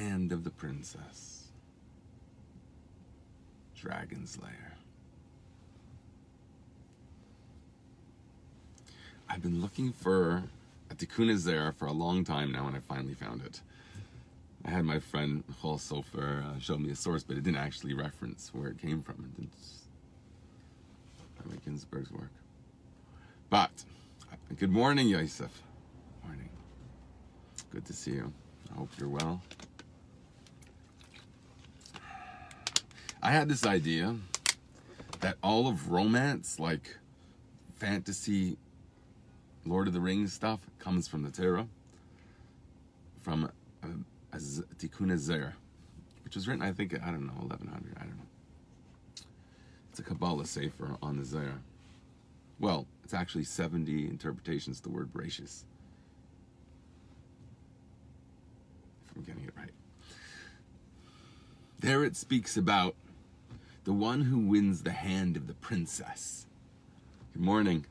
Hand of the Princess. Dragon Slayer. I've been looking for a Tikkunei Zohar for a long time now, and I finally found it. I had my friend Chol Sofer uh, show me a source, but it didn't actually reference where it came from. It didn't Rabbi Ginsburg's work. But, good morning, Yosef. Morning. Good to see you. I hope you're well. I had this idea that all of romance, like fantasy, Lord of the Rings stuff, comes from the Torah, from uh, Tikkun Zer, which was written, I think, I don't know, 1100, I don't know. It's a Kabbalah Sefer on the Zer. Well, it's actually 70 interpretations of the word Bereshis. If I'm getting it right. There it speaks about the one who wins the hand of the princess. Good morning.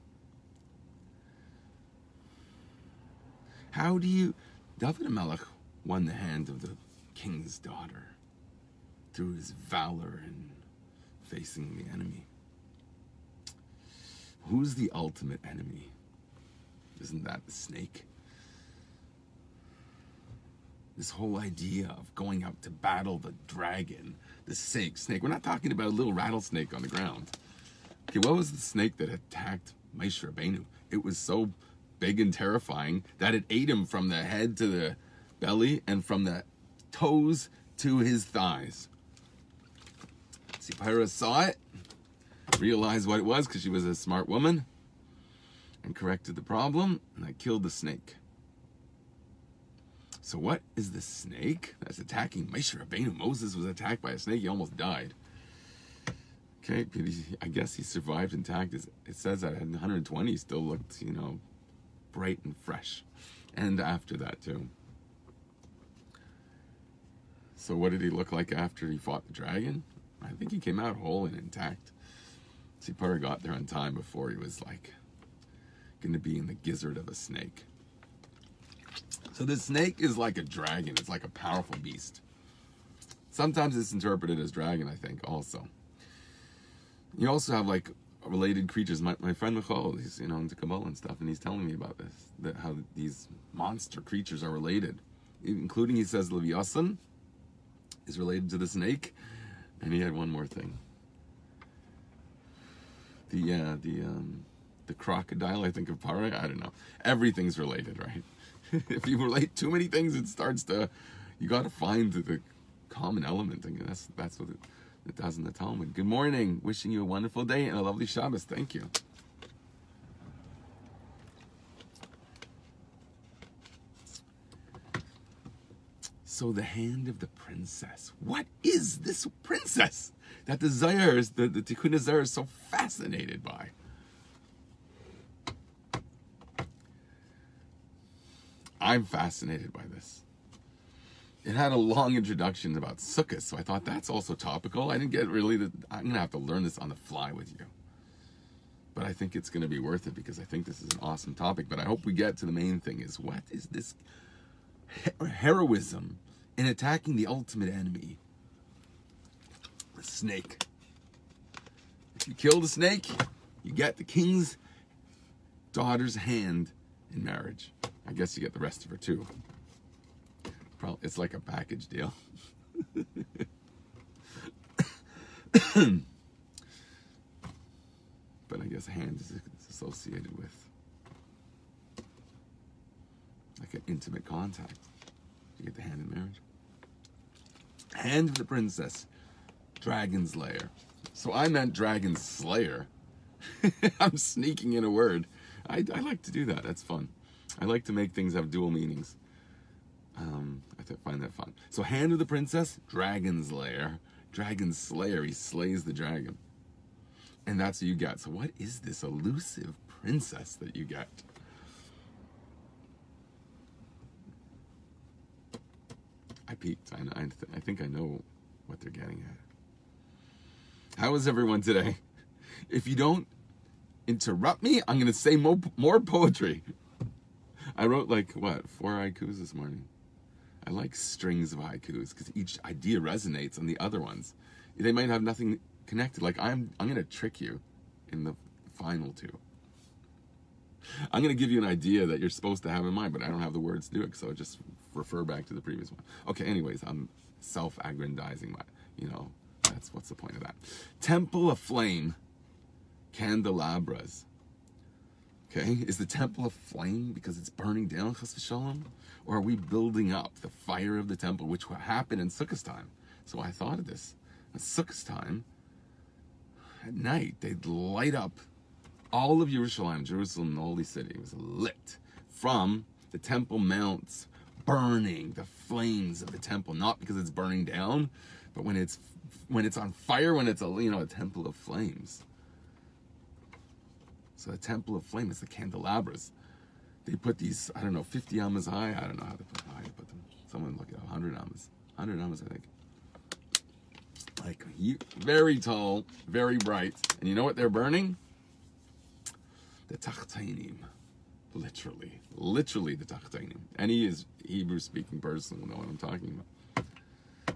How do you. David Melech won the hand of the king's daughter through his valor in facing the enemy. Who's the ultimate enemy? Isn't that the snake? This whole idea of going out to battle the dragon, the snake, snake. We're not talking about a little rattlesnake on the ground. Okay, what was the snake that attacked Moshe Rabbeinu? It was so big and terrifying that it ate him from the head to the belly and from the toes to his thighs. Tzipporah saw it, realized what it was because she was a smart woman, and corrected the problem, and I killed the snake. So what is the snake that's attacking Moshe Rabbeinu? Moses was attacked by a snake. He almost died. Okay, I guess he survived intact. It says that at 120, he still looked, you know, bright and fresh. And after that, too. So what did he look like after he fought the dragon? I think he came out whole and intact. Tzipporah got there on time before he was like going to be in the gizzard of a snake. So the snake is like a dragon. It's like a powerful beast. Sometimes it's interpreted as dragon, I think, also. You also have like related creatures. My, my friend Michal, he's you know into Kabbalah and stuff, and he's telling me about this, that how these monster creatures are related, including he says Leviathan is related to the snake, and he had one more thing. The uh, the um, the crocodile, I think of Pare. I don't know. Everything's related, right? if you relate too many things, it starts to. You got to find the common element. And that's that's what it, it does in the Talmud. Good morning. Wishing you a wonderful day and a lovely Shabbos. Thank you. So the hand of the princess. What is this princess that the Zayar, the, the Tikkun Zayar is so fascinated by? I'm fascinated by this. It had a long introduction about Sukkot, so I thought that's also topical. I didn't get really the. I'm gonna have to learn this on the fly with you, but I think it's gonna be worth it because I think this is an awesome topic. But I hope we get to the main thing: is what is this heroism in attacking the ultimate enemy, the snake. If you kill the snake, you get the king's daughter's hand in marriage. I guess you get the rest of her too. Probably it's like a package deal. but I guess hand is associated with like an intimate contact. You get the hand in marriage. Hand of the Princess, Dragon's Lair. So I meant Dragon Slayer. I'm sneaking in a word. I, I, like to do that. That's fun. I like to make things have dual meanings. Um, I find that fun. So Hand of the Princess, Dragon's Lair. Dragon Slayer, he slays the dragon. And that's what you get. So what is this elusive princess that you get? I peeked. I, I, th I think I know what they're getting at. How is everyone today? If you don't interrupt me, I'm going to say more, more poetry. I wrote like, what, four haikus this morning. I like strings of haikus because each idea resonates on the other ones. They might have nothing connected. Like I'm, I'm gonna trick you in the final two. I'm gonna give you an idea that you're supposed to have in mind, but I don't have the words to do it, so I just refer back to the previous one. Okay. Anyways, I'm self-aggrandizing my, you know, that's what's the point of that. Temple of Flame, candelabras. Okay, is the temple of flame because it's burning down, chas v'shalom? Or are we building up the fire of the temple, which will happen in Sukkot time? So I thought of this. At Sukkot time, at night, they'd light up all of Jerusalem, Jerusalem, the holy city, was lit from the temple mounts, burning the flames of the temple, not because it's burning down, but when it's when it's on fire, when it's a you know a temple of flames. So the temple of flame is the candelabras. They put these, I don't know, 50 amas high. I don't know how to put, how to put them. Someone look at 100 amas. 100 amas, I think. Like, very tall, very bright. And you know what they're burning? The tachtainim. Literally. Literally the tachtainim. Any is Hebrew speaking person will know what I'm talking about.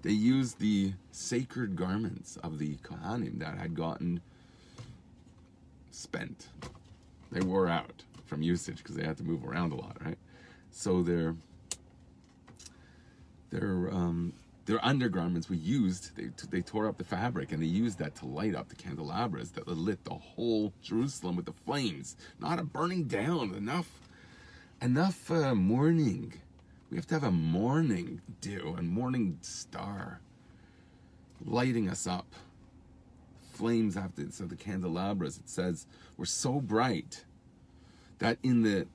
They used the sacred garments of the Kohanim that had gotten spent. They wore out from usage because they had to move around a lot, right? So their their um, their undergarments were used. They they tore up the fabric and they used that to light up the candelabras that lit the whole Jerusalem with the flames. Not a burning down. Enough enough uh, mourning. We have to have a morning dew and morning star lighting us up flames after so the candelabras it says were so bright that in the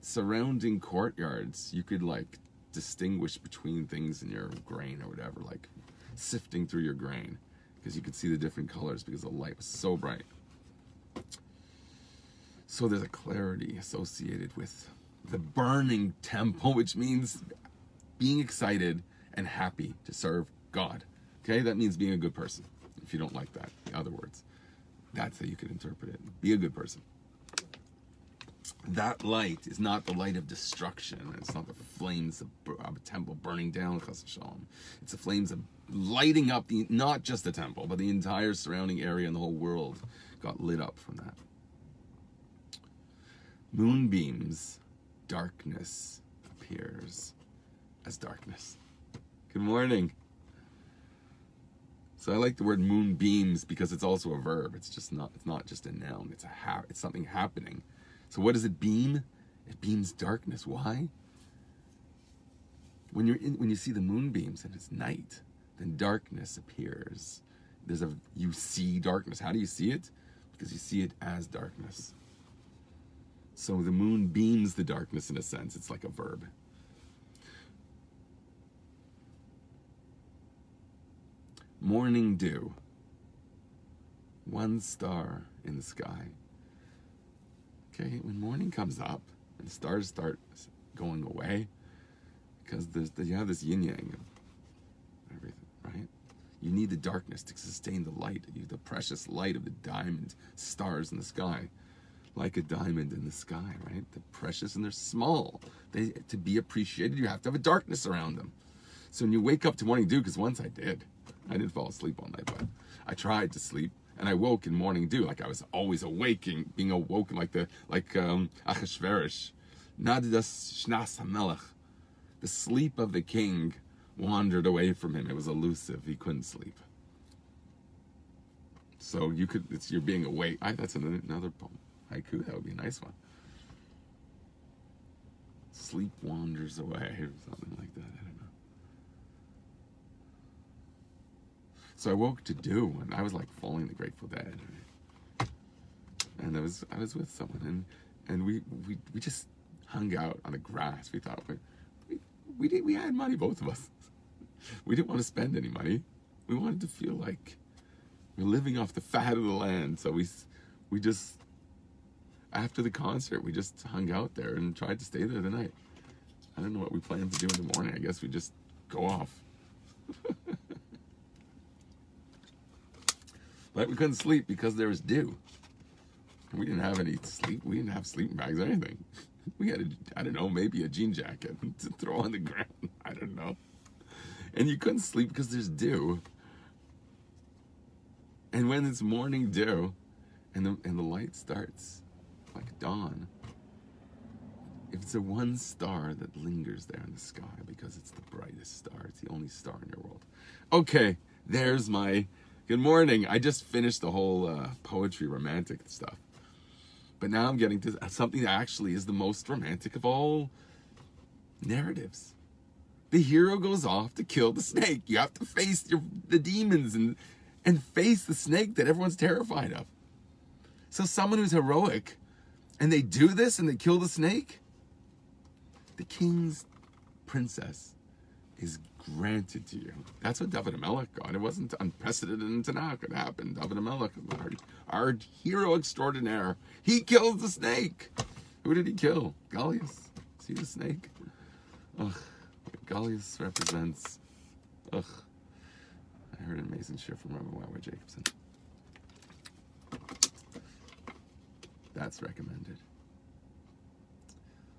surrounding courtyards you could like distinguish between things in your grain or whatever like sifting through your grain because you could see the different colors because the light was so bright. So there's a clarity associated with the burning temple which means being excited and happy to serve god. Okay? That means being a good person if you don't like that. In other words, that's how you could interpret it. Be a good person. That light is not the light of destruction. It's not the flames of, of a temple burning down, It's the flames of lighting up the not just the temple, but the entire surrounding area and the whole world got lit up from that. Moonbeams, darkness appears as darkness. Good morning. So I like the word moonbeams because it's also a verb. It's just not it's not just a noun. It's a ha- it's something happening. So what does it beam? It beams darkness. Why? When you're in, when you see the moonbeams and it's night, then darkness appears. There's a you see darkness. How do you see it? Because you see it as darkness. So the moon beams the darkness in a sense. It's like a verb. Morning dew. One star in the sky. Okay, when morning comes up and stars start going away, because there's you have this yin yang of everything, right? You need the darkness to sustain the light, you the precious light of the diamond stars in the sky, like a diamond in the sky, right? They're precious and they're small. They to be appreciated, you have to have a darkness around them. So when you wake up to morning dew, because once I did, I didn't fall asleep all night, but I tried to sleep and I woke in morning dew, like I was always awaking, being awoken like the like um Achashverosh. Nadidas Shnas Hamelech. The sleep of the king wandered away from him. It was elusive. He couldn't sleep. So you could, it's you're being awake. I, that's another, another poem. Haiku, that would be a nice one. Sleep wanders away, or something like that. So I woke to do, and I was like falling the Grateful Dead. And I was I was with someone, and and we we, we just hung out on the grass. We thought we we did, we had money, both of us. We didn't want to spend any money. We wanted to feel like we're living off the fat of the land. So we we just after the concert, we just hung out there and tried to stay there the night. I don't know what we planned to do in the morning. I guess we just go off. But we couldn't sleep because there was dew. We didn't have any sleep. We didn't have sleeping bags or anything. We had, a, I don't know, maybe a jean jacket to throw on the ground. I don't know. And you couldn't sleep because there's dew. And when it's morning dew and the, and the light starts like dawn, if it's a one star that lingers there in the sky because it's the brightest star, it's the only star in your world. Okay, there's my good morning. I just finished the whole uh, poetry romantic stuff. But now I'm getting to something that actually is the most romantic of all narratives. The hero goes off to kill the snake. You have to face your, the demons and, and face the snake that everyone's terrified of. So someone who's heroic and they do this and they kill the snake, the king's princess is granted to you. That's what David Amelech got. It wasn't unprecedented in Tanakh. It happened. David Amelech, our, our hero extraordinaire, he kills the snake. Who did he kill? Goliath. See the snake? Ugh. Goliath represents. Ugh. I heard an amazing share from Rabbi YY Jacobson. That's recommended.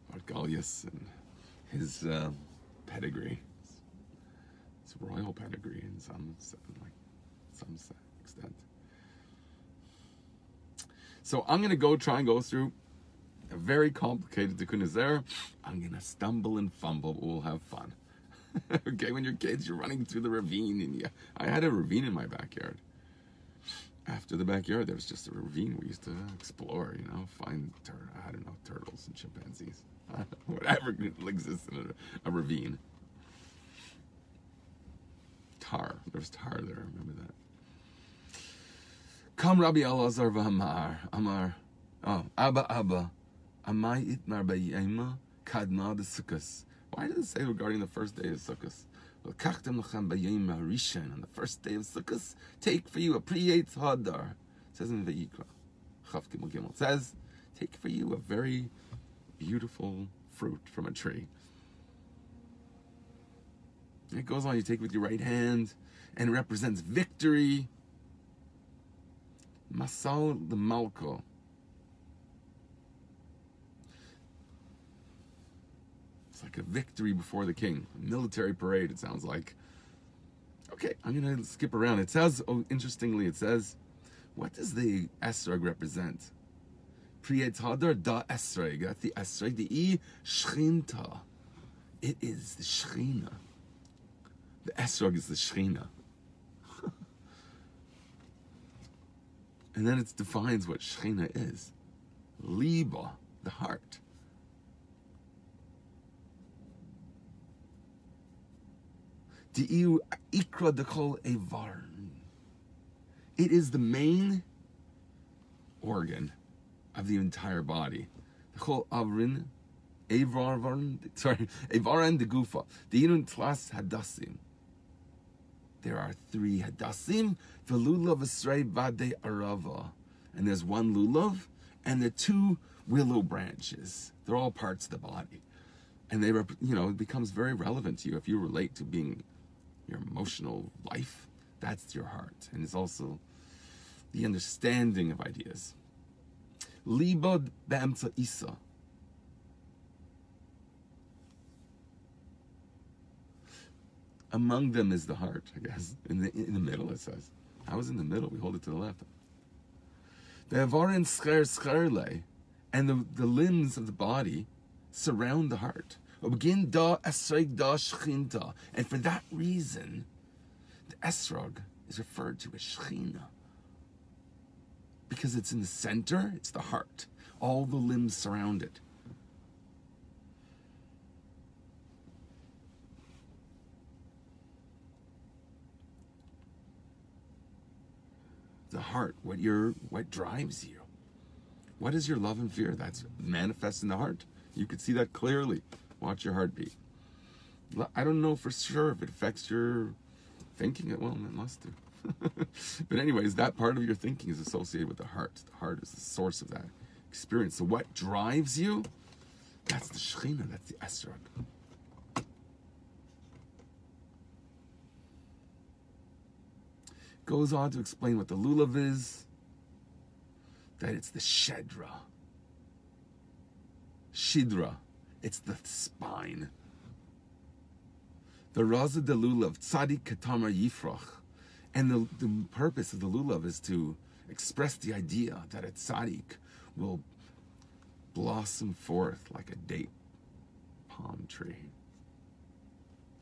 About Goliath and his uh, pedigree. It's royal pedigree in some like some extent. So I'm gonna go try and go through a very complicated Tikkunei Zohar. I'm gonna stumble and fumble, but we'll have fun. okay, when you're kids, you're running through the ravine, and yeah, I had a ravine in my backyard. After the backyard, there was just a ravine we used to explore. You know, find tur- I don't know turtles and chimpanzees, whatever exists in a, a ravine tar. There was tar there. I remember that. Come Rabbi Elazar v'Hamar Amar. Oh, Abba Abba. Amai itmar b'yema kadma de Why did it say regarding the first day of Sukkot? L'kachtem lechem b'yema rishon. On the first day of Sukkot, take for you a priyetz hadar. It says in the Vayikra. Chav Gimel Gimel. It says, take for you a very beautiful fruit from a tree. It goes on, you take with your right hand and represents victory. Masal the Malko. It's like a victory before the king. A military parade, it sounds like. Okay, I'm going to skip around. It says, oh, interestingly, it says, what does the esrog represent? Priyet hadar da esrog. That's the esrog, the e shchinta. It is the shchina. The esrog is the shechina. and then it defines what shechina is. Liba, the heart. ikra dekol evar. It is the main organ of the entire body. The whole avrin, avarvarn, sorry, avaran de gufa. The tlas hadasim there are three hadassim, the lulav esrei vade arava, and there's one lulav, and the two willow branches. They're all parts of the body, and they, you know, it becomes very relevant to you if you relate to being your emotional life. That's your heart, and it's also the understanding of ideas. Libod be'emtza isa Among them is the heart, I guess. In the, in the middle, it says. I was in the middle. We hold it to the left. The avarin skar skarle, and the, the limbs of the body surround the heart. And for that reason, the esrog is referred to as shechina. Because it's in the center, it's the heart. All the limbs surround it. The heart, what your what drives you. What is your love and fear? That's manifest in the heart. You could see that clearly. Watch your heartbeat. I don't know for sure if it affects your thinking. Well, it must do. but anyways, that part of your thinking is associated with the heart. The heart is the source of that experience. So what drives you? That's the Shekhinah, that's the Esrog. Goes on to explain what the lulav is, that it's the shedra. shidra. It's the spine. The raza de lulav, tzadik katamar yifrach. And the, the purpose of the lulav is to express the idea that a tzaddik will blossom forth like a date palm tree.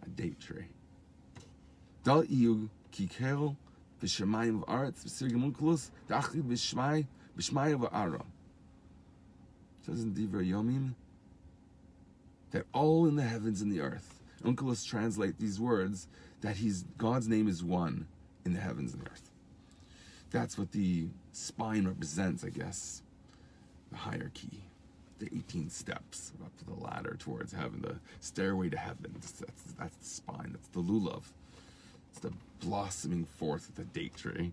A date tree. Dal iu kikel v'shemayim v'aretz v'shmay v'shmay v'ara. Divrei Yomim that all in the heavens and the earth. Onkelos translate these words that he's God's name is one in the heavens and the earth. That's what the spine represents, I guess. The hierarchy, the 18 steps up the ladder towards heaven, the stairway to heaven. That's, that's, that's the spine, that's the lulav. It's the blossoming forth of the date tree.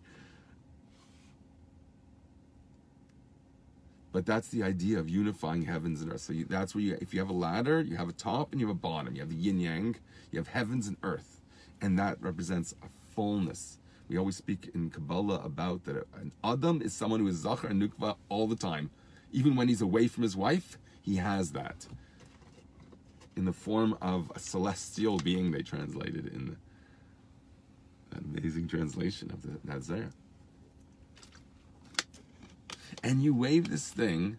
But that's the idea of unifying heavens and earth. So you, that's where you, if you have a ladder, you have a top and you have a bottom. You have the yin yang, you have heavens and earth. And that represents a fullness. We always speak in Kabbalah about that an Adam is someone who is Zachar and Nukva all the time. Even when he's away from his wife, he has that. In the form of a celestial being, they translated in amazing translation of the Nazareth and you wave this thing,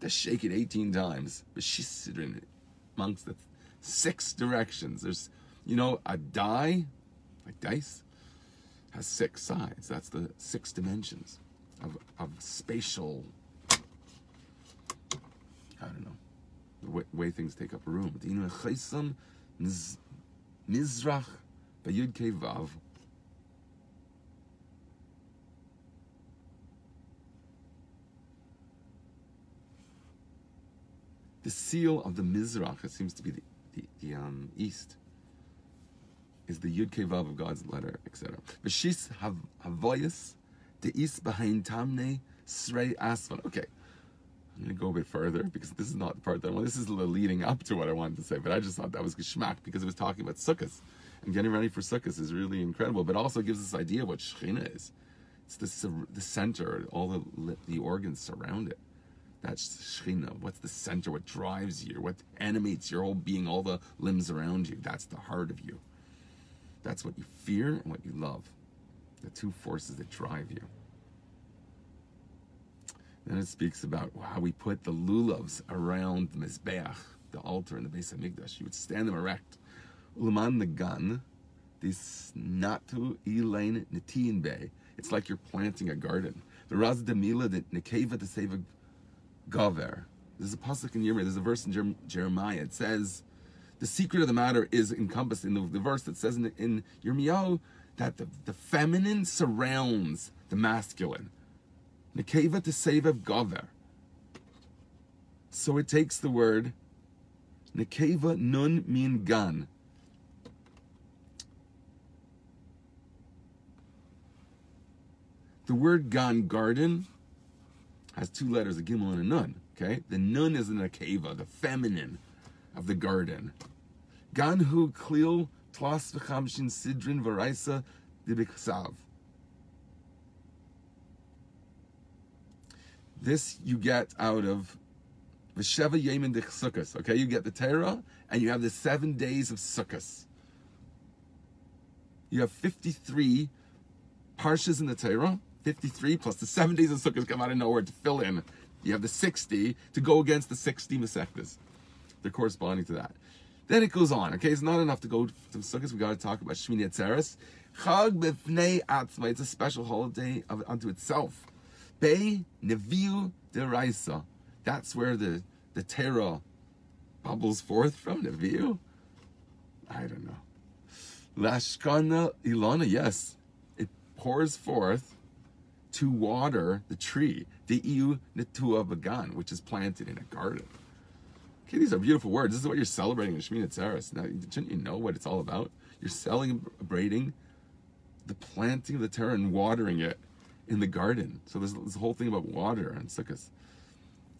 to shake it 18 times. Amongst the six directions. There's, you know, a die, like dice, has six sides. That's the six dimensions of, of spatial, I don't know, the way, way things take up a room. Mizrach Bayud Vav. The seal of the Mizrach, it seems to be the, the, the um, east, is the Yud Vav of God's letter, etc. V'shis Havoyas, the east behind Tamne Srei Asvan. Okay, I'm to go a bit further because this is not the part that I want. This is the leading up to what I wanted to say, but I just thought that was geschmack because it was talking about sukkahs. And getting ready for sukkahs is really incredible, but also gives this idea of what Shekhinah is. It's the, the center, all the, the organs surround it. That's Shekhinah. What's the center? What drives you? What animates your whole being, all the limbs around you? That's the heart of you. That's what you fear and what you love. The two forces that drive you. Then it speaks about how we put the lulavs around the Mizbeach, the altar in the base of Mikdash. You would stand them erect. Ulaman the gun, this natu elaine netiin bay. It's like you're planting a garden. The Raz Demila, the Nekeva to save a Gaver. There's a pasuk in Yirmiyah, there's a verse in Jeremiah. It says, the secret of the matter is encompassed in the, the verse that says in, in Yirmiyahu that the, the feminine surrounds the masculine. Nekeva to save a Gaver. So it takes the word Nekeva nun min gan. The word gan garden has two letters, a gimel and a nun. Okay, the nun is an akeva, the feminine of the garden. Gan hu klil tlas v'chamshin sidrin v'raisa dibiksav. This you get out of V'sheva yemin sukkos. Okay, you get the Torah, and you have the seven days of sukkos. You have 53 parshas in the Torah, 53 plus the seven days of Sukkot come out of nowhere to fill in. You have the 60 to go against the 60 Masechtas. They're corresponding to that. Then it goes on. Okay, it's not enough to go to Sukkot. We got to talk about Shmini Atzeres. Chag b'fnei atzma. It's a special holiday of, unto itself. Bei neviu deraisa. That's where the the Torah bubbles forth from. Neviu. I don't know. Lashkana ilana. Yes, it pours forth to water the tree, the iu netua bagan, which is planted in a garden. Okay, these are beautiful words. This is what you're celebrating in Shemini Atzeres. Now, shouldn't you know what it's all about? You're celebrating the planting of the Torah and watering it in the garden. So there's this whole thing about water and sukkahs.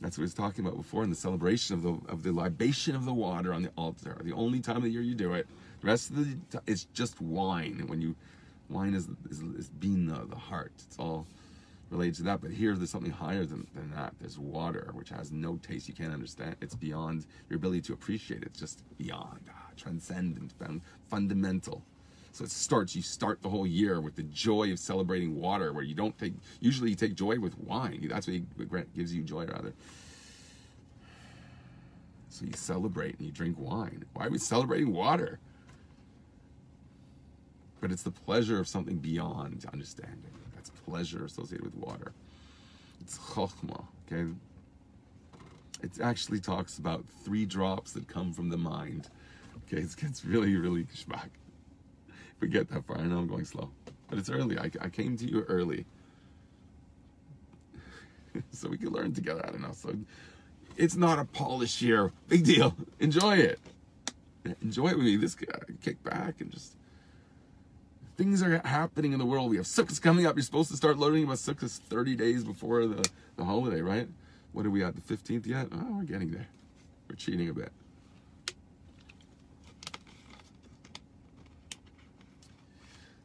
That's what he was talking about before in the celebration of the of the libation of the water on the altar. The only time of the year you do it. The rest of the time, it's just wine when you Wine is is, is bina, the heart. It's all related to that. But here, there's something higher than, than that. There's water, which has no taste. You can't understand. It's beyond your ability to appreciate. It's just beyond, ah, transcendent, fundamental. So it starts. You start the whole year with the joy of celebrating water, where you don't take. Usually, you take joy with wine. That's what, he, what gives you joy, rather. So you celebrate and you drink wine. Why are we celebrating water? But it's the pleasure of something beyond understanding. That's pleasure associated with water. It's chokhmah, okay? It actually talks about three drops that come from the mind. Okay, it gets really, really geschmack. We get that far, I know I'm going slow. But it's early. I, I came to you early. so we can learn together. I don't know. So it's not a polished year. Big deal. Enjoy it. Enjoy it with me. This guy, kick back and just things are happening in the world. We have Sukkot coming up. You're supposed to start learning about Sukkot 30 days before the, the holiday, right? What are we at, the 15th yet? Oh, we're getting there. We're cheating a bit.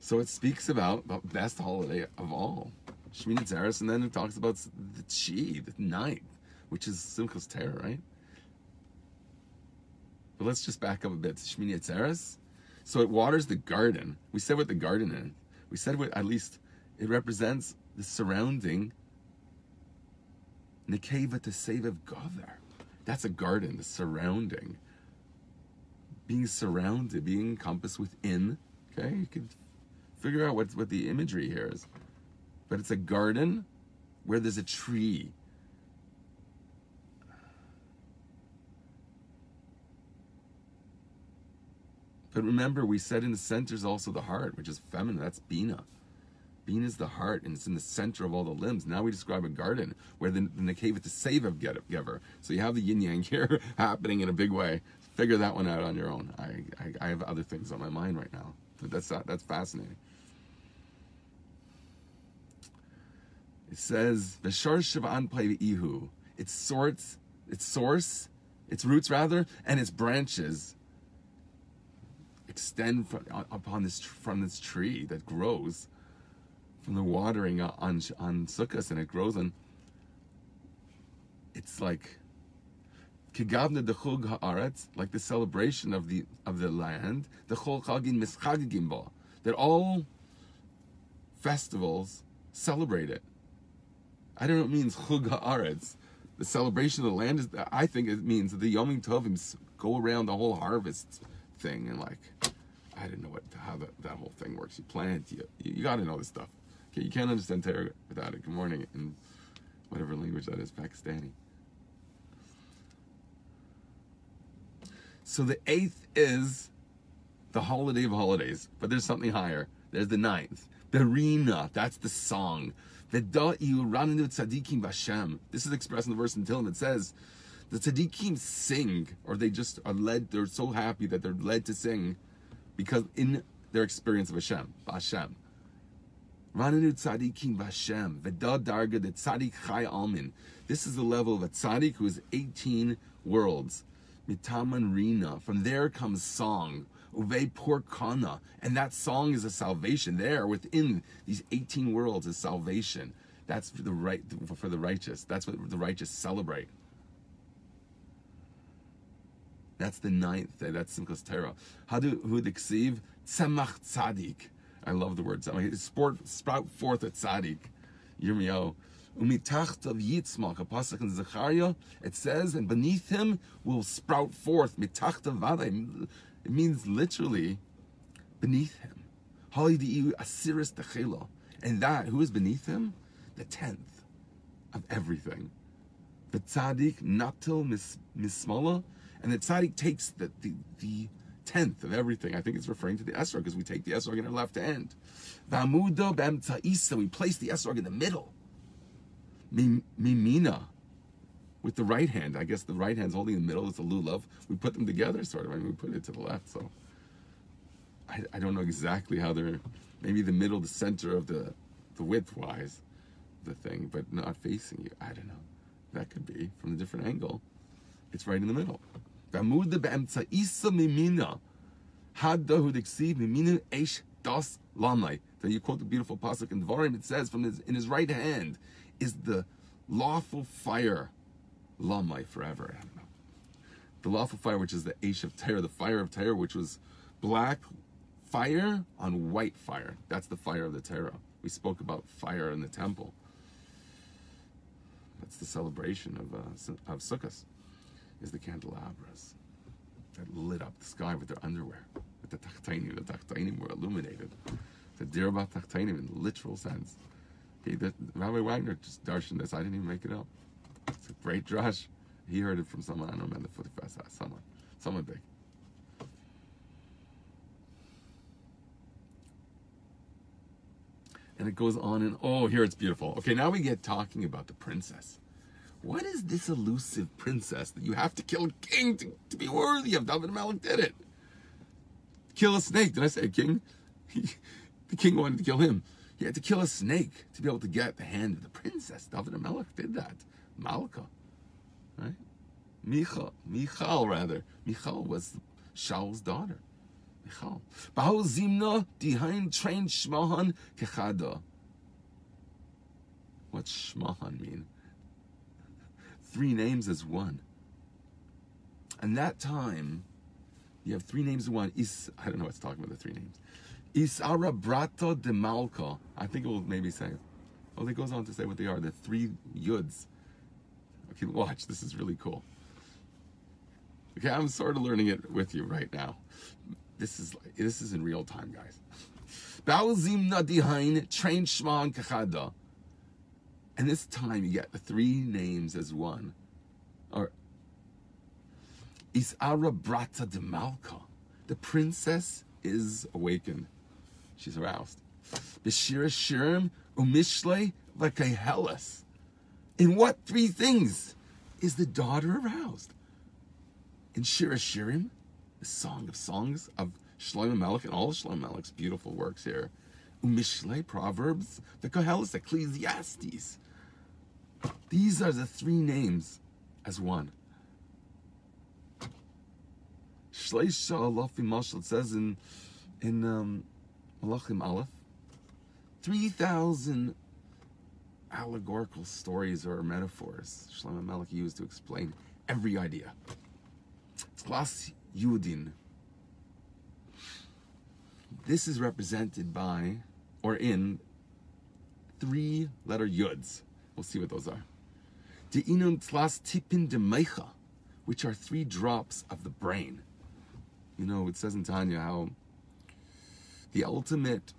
So it speaks about the best holiday of all, Shmini Atzeres, and then it talks about the Chi, the ninth which is Simchas Torah, right? But let's just back up a bit. To Shmini Atzeres. So it waters the garden. We said what the garden is. We said what at least it represents the surrounding Nekeva to save of Gother. That's a garden, the surrounding. Being surrounded, being encompassed within. Okay, you can figure out what, what the imagery here is. But it's a garden where there's a tree But remember, we said in the center is also the heart, which is feminine. That's Bina. Bina is the heart, and it's in the center of all the limbs. Now we describe a garden where the, the Nekeva to save of Gever. So you have the yin yang here happening in a big way. Figure that one out on your own. I, I, I have other things on my mind right now. But that's, that's fascinating. It says, Veshar Shivan Ihu. Its sorts, its source, its roots rather, and its branches extend from, upon this from this tree that grows from the watering on on and it grows on. It's like kigavna dechug haaretz, like the celebration of the of the land, the chol chagin mischagigim that all festivals celebrate it. I don't know what it means chug haaretz. The celebration of the land is. I think it means the yomim tovim go around the whole harvest thing and like I didn't know what how that, that whole thing works. You plant, you you, you got to know this stuff. Okay, you can't understand Torah without it. Good morning in whatever language that is, Pakistani. So the eighth is the holiday of holidays, but there's something higher. There's the ninth, Berina. That's the song. This is expressed in the verse in Tehillim. It says, the tzaddikim sing, or they just are led, they're so happy that they're led to sing because in their experience of Hashem, Hashem. The. This is the level of a tzaddik who is 18 worlds. Mitaman rina. From there comes song. Uve porkana. And that song is a salvation. There, within these 18 worlds, is salvation. That's for the right for the righteous. That's what the righteous celebrate. That's the ninth day. That's Simchas Torah. How do who diksiv tzemach tzadik? I love the word tzemach. Sport sprout forth a tzadik. Yirmiyahu. Umitachtav yitzmak. A pasuk in Zechariah. It says, and beneath him will sprout forth mitachtav vaday. It means literally beneath him. And that who is beneath him? The tenth of everything. The tzaddik natil mismala and the tzaddik takes the, the, the tenth of everything. I think it's referring to the esrog because we take the esrog in our left hand. We place the esrog in the middle. Mimina, with the right hand. I guess the right hand's holding the middle is the lulav. We put them together, sort of. I mean, we put it to the left, so. I, I don't know exactly how they're, maybe the middle, the center of the, the width-wise, the thing, but not facing you. I don't know. That could be from a different angle. It's right in the middle. Then you quote the beautiful pasuk in Dvarim. It says, "From his in his right hand is the lawful fire." Lamai forever." The lawful fire, which is the Aish of Terror, the fire of terror, which was black fire on white fire. That's the fire of the Torah. We spoke about fire in the temple. That's the celebration of uh, of Sukkot, is the candelabras that lit up the sky with their underwear. With the tachtainim, the tachtainim were illuminated. The dirba tachtainim in literal sense. Okay, that, Rabbi Wagner just darshan this. I didn't even make it up. Great drush. He heard it from someone. I don't remember the fast someone, someone big. And it goes on and oh, here it's beautiful. Okay, now we get talking about the princess. What is this elusive princess that you have to kill a king to, to be worthy of? David Melech did it. Kill a snake. Did I say king? He, the king wanted to kill him. He had to kill a snake to be able to get the hand of the princess. David Melech did that. Malka. Right? Michal. Michal, rather. Michal was Shaul's daughter. Michal. Bahal Zimna Dihain trained Shmahan Kechada. What's Shmahan mean? Three names as one. And that time, you have three names in one. Is I don't know what's talking about the three names. Isara Brato de Malka. I think it will maybe say. Well, it goes on to say what they are. The three yuds. Okay, watch. This is really cool. Okay, I'm sort of learning it with you right now. This is this is in real time, guys. Nadihain train Kachada. And this time you get the three names as one. Or Isara Brata de Malka. The princess is awakened. She's aroused. Beshira Shirim Umishle Vakahelis. In what three things is the daughter aroused? In Shira Shirim, the Song of Songs of Shlomo Melech and all of Shlomo Melech's beautiful works here. Umishle, Proverbs, the Kohelis, Ecclesiastes. These are the three names as one. Shleisha Alafim Mashal, says in, in um, Malachim Aleph, 3,000 allegorical stories or metaphors Shlomo Melech used to explain every idea. Tlas Yudin. This is represented by, or in, three letter yuds. We'll see what those are. De'inun tlas tipin de which are three drops of the brain. You know, it says in Tanya how the ultimate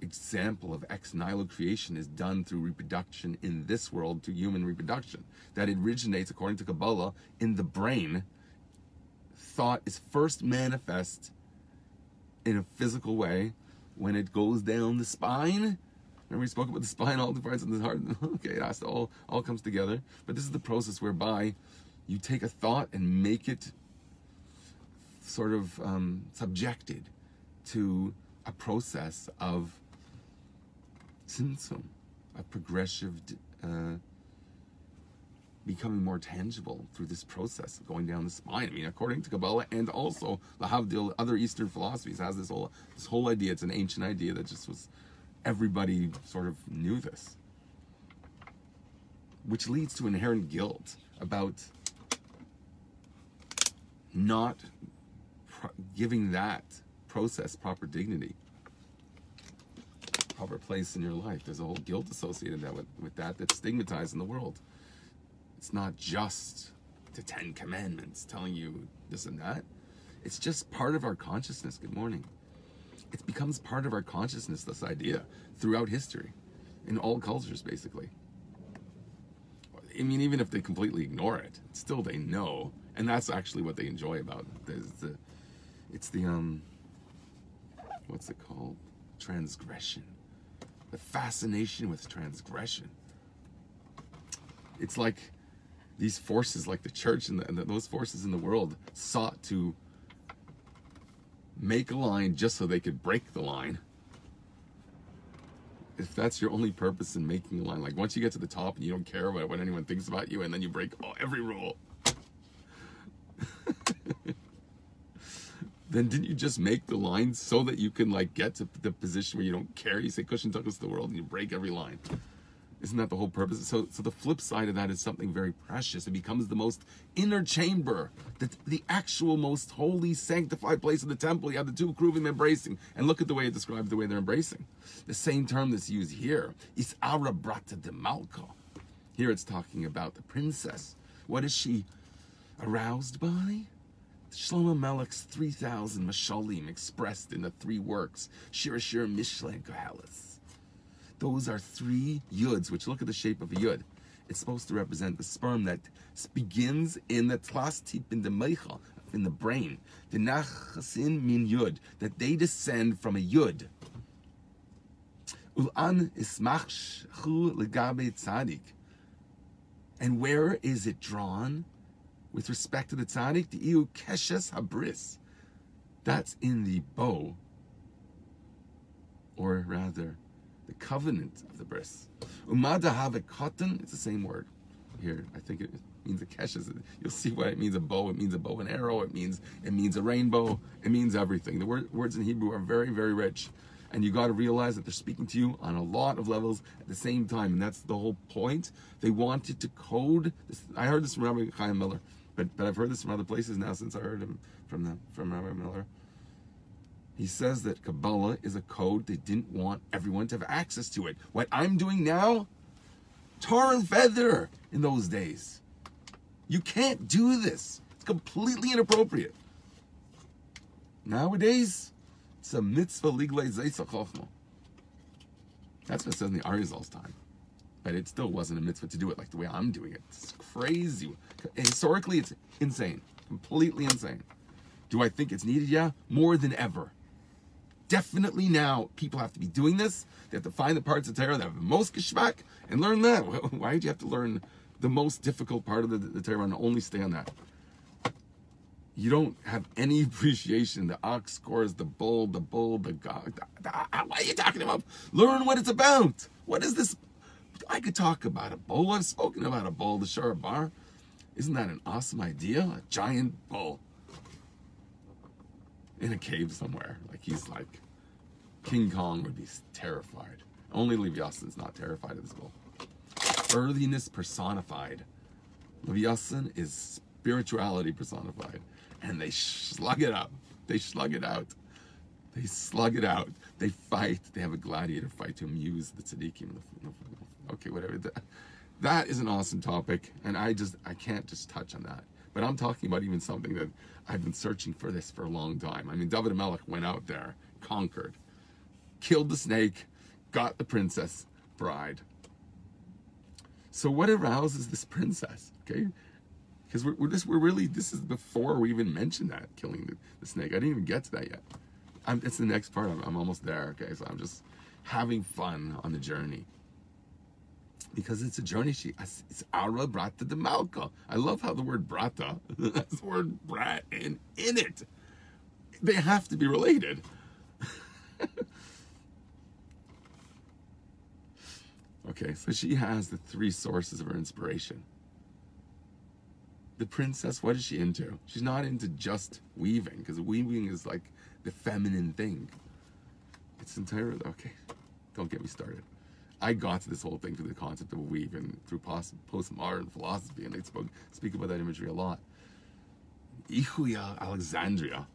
example of ex nihilo creation is done through reproduction in this world to human reproduction. That it originates, according to Kabbalah, in the brain. Thought is first manifest in a physical way when it goes down the spine. Remember we spoke about the spine, all the parts of the heart. Okay, that's all all comes together. But this is the process whereby you take a thought and make it sort of um, subjected to a process of tzimtzum, a progressive uh, becoming more tangible through this process of going down the spine. I mean, according to Kabbalah and also the Havdil, other Eastern philosophies has this whole this whole idea. It's an ancient idea that just was everybody sort of knew this, which leads to inherent guilt about not giving that process proper dignity, proper place in your life. There's a whole guilt associated that with, with that that's stigmatized in the world. It's not just the Ten Commandments telling you this and that. It's just part of our consciousness. Good morning. It becomes part of our consciousness, this idea, throughout history, in all cultures, basically. I mean, even if they completely ignore it, still they know, and that's actually what they enjoy about it. The it's the um what's it called? Transgression. The fascination with transgression. It's like these forces, like the church and, the, and the, those forces in the world, sought to make a line just so they could break the line. If that's your only purpose in making a line, like once you get to the top and you don't care about what anyone thinks about you, and then you break oh, every rule. Then didn't you just make the line so that you can like get to the position where you don't care? You say cushion to the world and you break every line. Isn't that the whole purpose? So, so the flip side of that is something very precious. It becomes the most inner chamber, the, the actual most holy, sanctified place of the temple. You have the two Kruvim embracing, and look at the way it describes the way they're embracing. The same term that's used here is Ara Brata de Malka. Here it's talking about the princess. What is she aroused by? Shlomo Melech's 3,000 Mashalim expressed in the three works, Shir Shir Mishle and. Those are three yuds, which look at the shape of a yud. It's supposed to represent the sperm that begins in the tip in the meichel, in the brain. The nachasin min yud, that they descend from a yud. Ulan ismach legabe tzadik. And where is it drawn? With respect to the tzaddik, the iu keshes habris. That's in the bow, or rather, the covenant of the bris. Umada have cotton, it's the same word here. I think it means a keshes. You'll see what it means a bow. It means a bow and arrow. It means it means a rainbow. It means everything. The word, words in Hebrew are very, very rich. And you got to realize that they're speaking to you on a lot of levels at the same time. And that's the whole point. They wanted to code. This, I heard this from Rabbi Chaim Miller, but, but I've heard this from other places now since I heard him from, the, from Rabbi Miller. He says that Kabbalah is a code they didn't want everyone to have access to it. What I'm doing now, tar and feather in those days. You can't do this. It's completely inappropriate. Nowadays, it's a mitzvah legalization. That's what it says in the Arizal's time. But it still wasn't a mitzvah to do it like the way I'm doing it. It's crazy. Historically, it's insane. Completely insane. Do I think it's needed? Yeah, more than ever definitely now people have to be doing this. They have to find the parts of Torah that have the most geschmack and learn that. Why did you have to learn the most difficult part of the, the Torah and only stay on that? You don't have any appreciation. The ox scores, the bull, the bull, the god. The, the, ah, what are you talking about? Learn what it's about. What is this? I could talk about a bull. I've spoken about a bull, the Shara Bar. Isn't that an awesome idea? A giant bull in a cave somewhere. Like he's like King Kong would be terrified. Only Leviathan's not terrified of this bull. Earthiness personified. Leviathan is spirituality personified. And they slug it up. They slug it out. They slug it out. They fight. They have a gladiator fight to amuse the tzaddikim. Okay, whatever. That, is an awesome topic, and I just I can't just touch on that. But I'm talking about even something that I've been searching for this for a long time. I mean, David Melech went out there, conquered, killed the snake, got the princess bride. So what arouses this princess? Okay, because we're, we're just we're really this is before we even mentioned that killing the, the snake. I didn't even get to that yet. I'm, it's the next part. I'm, I'm almost there. Okay, so I'm just having fun on the journey because it's a journey. She it's Ara Brata de Malka. I love how the word Brata has the word brat in in it. They have to be related. okay, so she has the three sources of her inspiration. The princess, what is she into? She's not into just weaving, because weaving is like the feminine thing. It's entirely okay. Don't get me started. I got to this whole thing through the concept of a weave and through post, postmodern philosophy, and I spoke, speak about that imagery a lot. Ichuya Alexandria.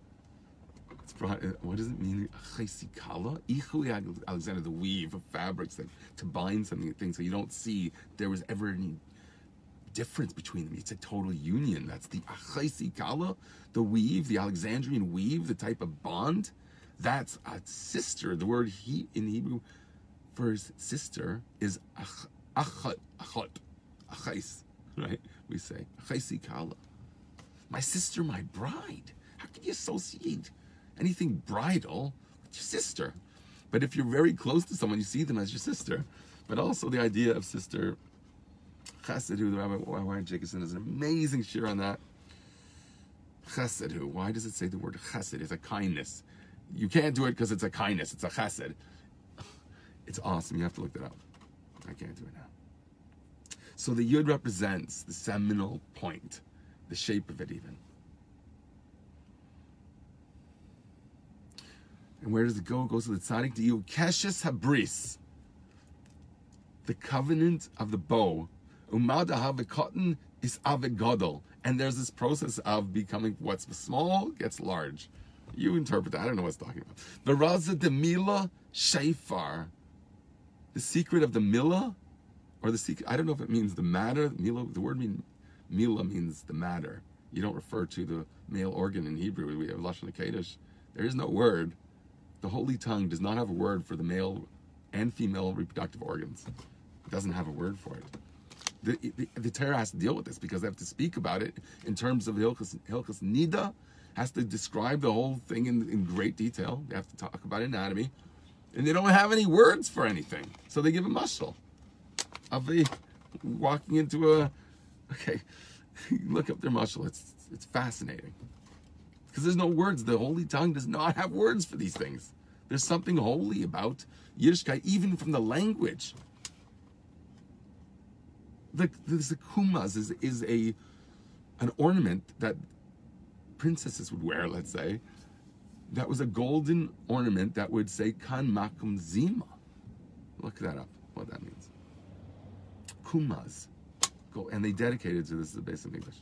It's brought, uh, what does it mean? Ichuya Alexandria, the weave of fabrics that to bind something things so you don't see there was ever any difference between them. It's a total union. That's the Chaisikala, the weave, the Alexandrian weave, the type of bond. That's a sister. The word he in Hebrew for his sister is achat, achat, achais, right? We say, achaisi kala. My sister, my bride. How can you associate anything bridal with your sister? But if you're very close to someone, you see them as your sister. But also the idea of sister chesed, who the Rabbi Warren Jacobson has an amazing share on that. Chesed, who? Why does it say the word chesed? It's a kindness. You can't do it because it's a kindness. It's a chesed. It's awesome. You have to look that up. I can't do it now. So the yud represents the seminal point, the shape of it even. And where does it go? It goes to the tzaddik diu keshes habris, the covenant of the bow. Umada havikatan is avigodol. And there's this process of becoming what's small gets large. You interpret that. I don't know what's talking about. The Raza de Mila Shafar. The secret of the Mila, or the secret, I don't know if it means the matter. Mila, the word mean, Mila means the matter. You don't refer to the male organ in Hebrew. We have Lashon Kaddish. There is no word. The Holy Tongue does not have a word for the male and female reproductive organs. It doesn't have a word for it. The, the, the Torah has to deal with this because they have to speak about it in terms of Hilchas, Hilchas Nida, has to describe the whole thing in, in great detail. They have to talk about anatomy. And they don't have any words for anything. So they give a muscle of the walking into a, okay, look up their muscle. It's, it's fascinating. Because there's no words. The Holy Tongue does not have words for these things. There's something holy about Yiddishkeit, even from the language. The, the, the kumas is, is a an ornament that princesses would wear, let's say, that was a golden ornament that would say Kan Makum Zima. Look that up, what that means. Kumas. Go, and they dedicated to this, is the base of English.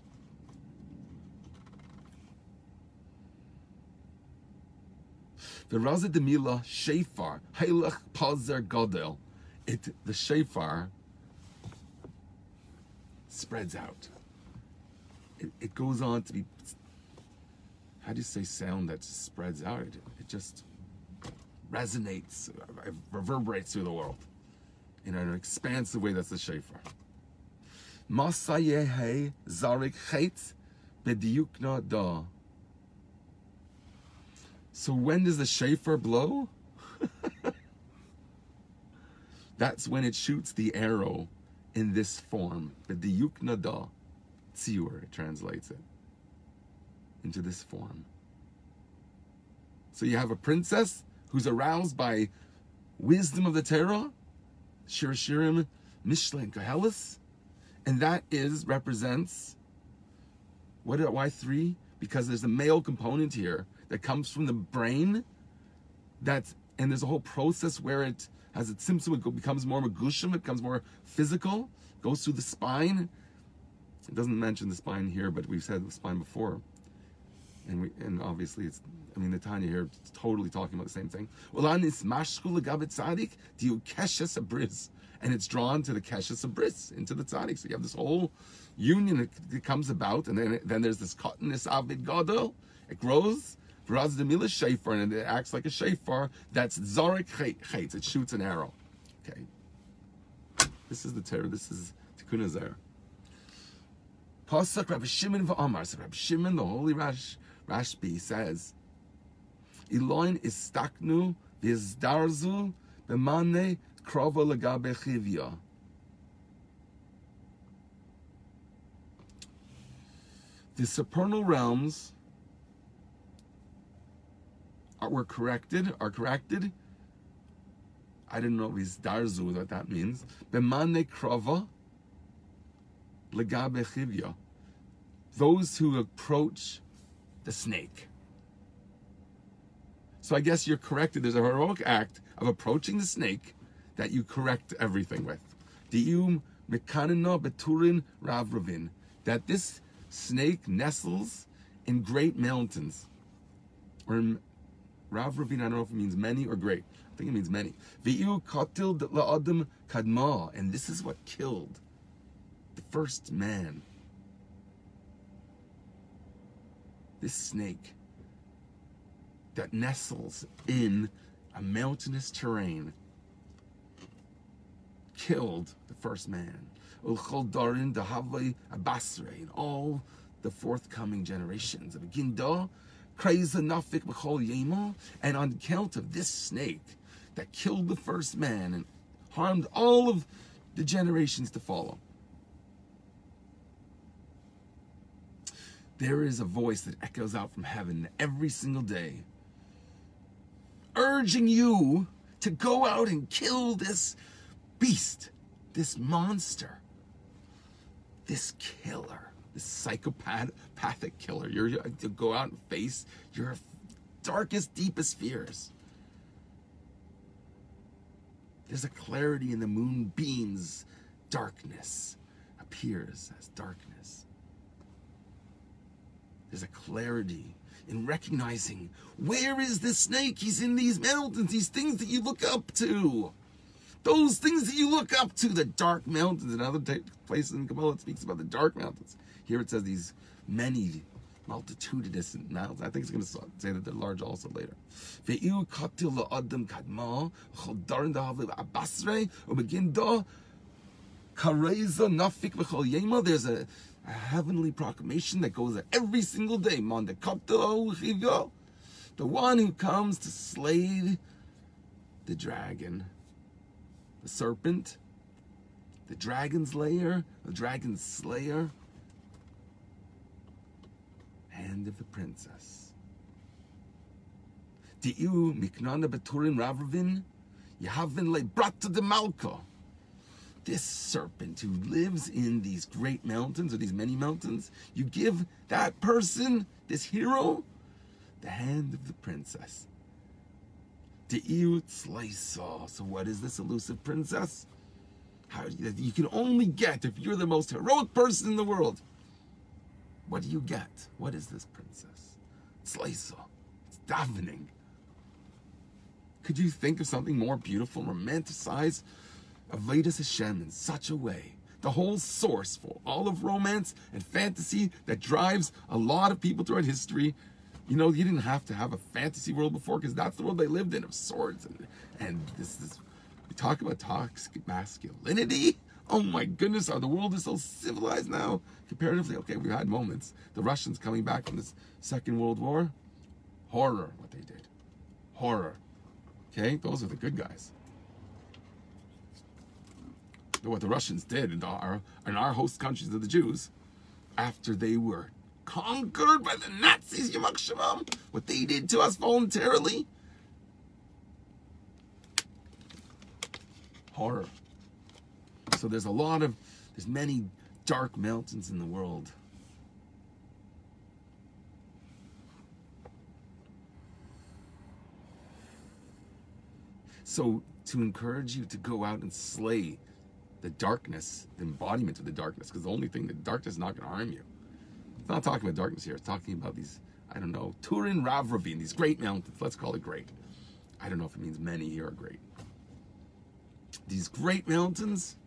The Raza de Mila Shafar, Hailach Pazer Godel. It the Shafar spreads out. It, it goes on to be how do you say sound that spreads out? It, it just resonates, reverberates through the world in an expansive way. That's the shofar. Masayehe zarik chet bediukna da. So when does the shofar blow? That's when it shoots the arrow in this form. Bediukna da. Tziur, it translates it into this form. So you have a princess who's aroused by wisdom of the Torah, Shir Shirim, Mishle, and that is represents what? Why three? Because there's a male component here that comes from the brain. That's and there's a whole process where it has its symptom, it becomes more magushim, it becomes more physical, goes through the spine. It doesn't mention the spine here, but we've said the spine before and obviously it's I mean the Tanya here is totally talking about the same thing. And it's drawn to the keshes abris, into the tzaddik. So you have this whole union that comes about, and then then there's this cottonus avid gadol. It grows. V'raz demila shafar, and it acts like a shafar. That's zarek chait. It shoots an arrow. Okay. This is the terror. This is Tikkunei Zohar. Pasuk Rabbi Shimon v'Amar. So Rabbi Shimon, the holy Rash, Rashbi says, Eloin istaknu v'izdarzu b'mane krova legabe chivya. The supernal realms are, were corrected, are corrected. I don't know v'izdarzu, what that means. B'mane krova legabe chivya. Those who approach the snake. So I guess you're corrected. There's a heroic act of approaching the snake that you correct everything with. That this snake nestles in great mountains. Or in ravravin, I don't know if it means many or great. I think it means many. Vi'u kadma. And this is what killed the first man this snake that nestles in a mountainous terrain killed the first man. Darin, Dahavli, Abasre, and all the forthcoming generations of Ginda, and on account of this snake that killed the first man and harmed all of the generations to follow. There is a voice that echoes out from heaven every single day, urging you to go out and kill this beast, this monster, this killer, this psychopathic killer. You're to go out and face your darkest, deepest fears. There's a clarity in the moonbeams. Darkness appears as darkness. There's a clarity in recognizing where is this snake? He's in these mountains, these things that you look up to. Those things that you look up to, the dark mountains. In other places in Kabbalah, it speaks about the dark mountains. Here it says these many multitudinous mountains. I think it's going to say that they're large also later. There's a, a heavenly proclamation that goes every single day. The one who comes to slay the dragon, the serpent, the dragon's lair, the dragon's slayer, hand of the princess. Di'u miknana beturin ravravin, Yahavin le brata de malka. This serpent who lives in these great mountains or these many mountains, you give that person, this hero, the hand of the princess. Di'u tzlaisa. So what is this elusive princess? How you can only get if you're the most heroic person in the world. What do you get? What is this princess? It's It's davening. Could you think of something more beautiful, romanticize Avodas Hashem in such a way? The whole source for all of romance and fantasy that drives a lot of people throughout history. You know, you didn't have to have a fantasy world before because that's the world they lived in of swords and and this is we talk about toxic masculinity Oh my goodness, our the world is so civilized now. Comparatively, okay, we've had moments. The Russians coming back from this Second World War, horror what they did. Horror. Okay, those are the good guys. What the Russians did in our, in our host countries of the Jews, after they were conquered by the Nazis, what they did to us voluntarily, horror. So there's a lot of, there's many dark mountains in the world. So to encourage you to go out and slay the darkness, the embodiment of the darkness, because the only thing, the darkness is not going to harm you. It's not talking about darkness here. It's talking about these, I don't know, Turin Ravravin, these great mountains. Let's call it great. I don't know if it means many here are great. These great mountains,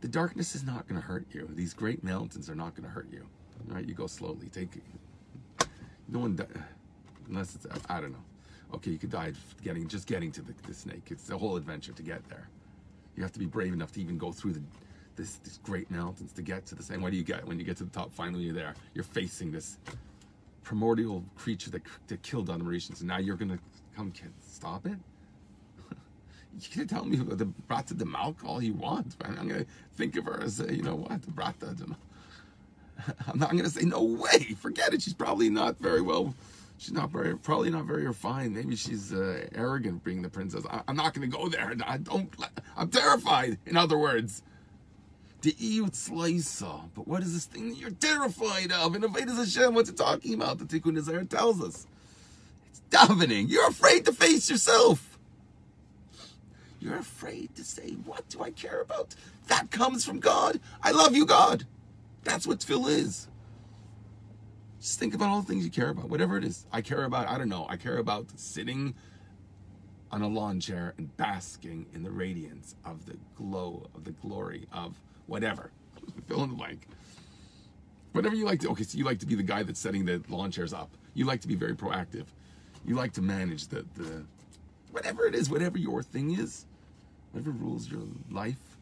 the darkness is not going to hurt you. These great mountains are not going to hurt you. All right, you go slowly. Take no one unless it's I don't know. Okay, you could die getting just getting to the, the snake. It's a whole adventure to get there. You have to be brave enough to even go through the this these great mountains to get to the same. What do you get when you get to the top? Finally, you're there. You're facing this primordial creature that, that killed the Mauritians, and now you're gonna come stop it you can tell me the Brata de Malk all you want, I'm gonna think of her as a, you know what, the Brata de I'm not gonna say no way, forget it. She's probably not very well. She's not very, probably not very refined. Maybe she's uh, arrogant being the princess. I, am not gonna go there. I don't. I'm terrified. In other words, the Iyut But what is this thing that you're terrified of? In Avodas Hashem, what's it talking about? The Tikkunei Zohar tells us. It's davening. You're afraid to face yourself. You're afraid to say, What do I care about? That comes from God. I love you, God. That's what tefillah is. Just think about all the things you care about, whatever it is. I care about, I don't know, I care about sitting on a lawn chair and basking in the radiance of the glow, of the glory of whatever. Fill in the blank. Whatever you like to, okay, so you like to be the guy that's setting the lawn chairs up. You like to be very proactive. You like to manage the, the whatever it is, whatever your thing is whatever rules your life,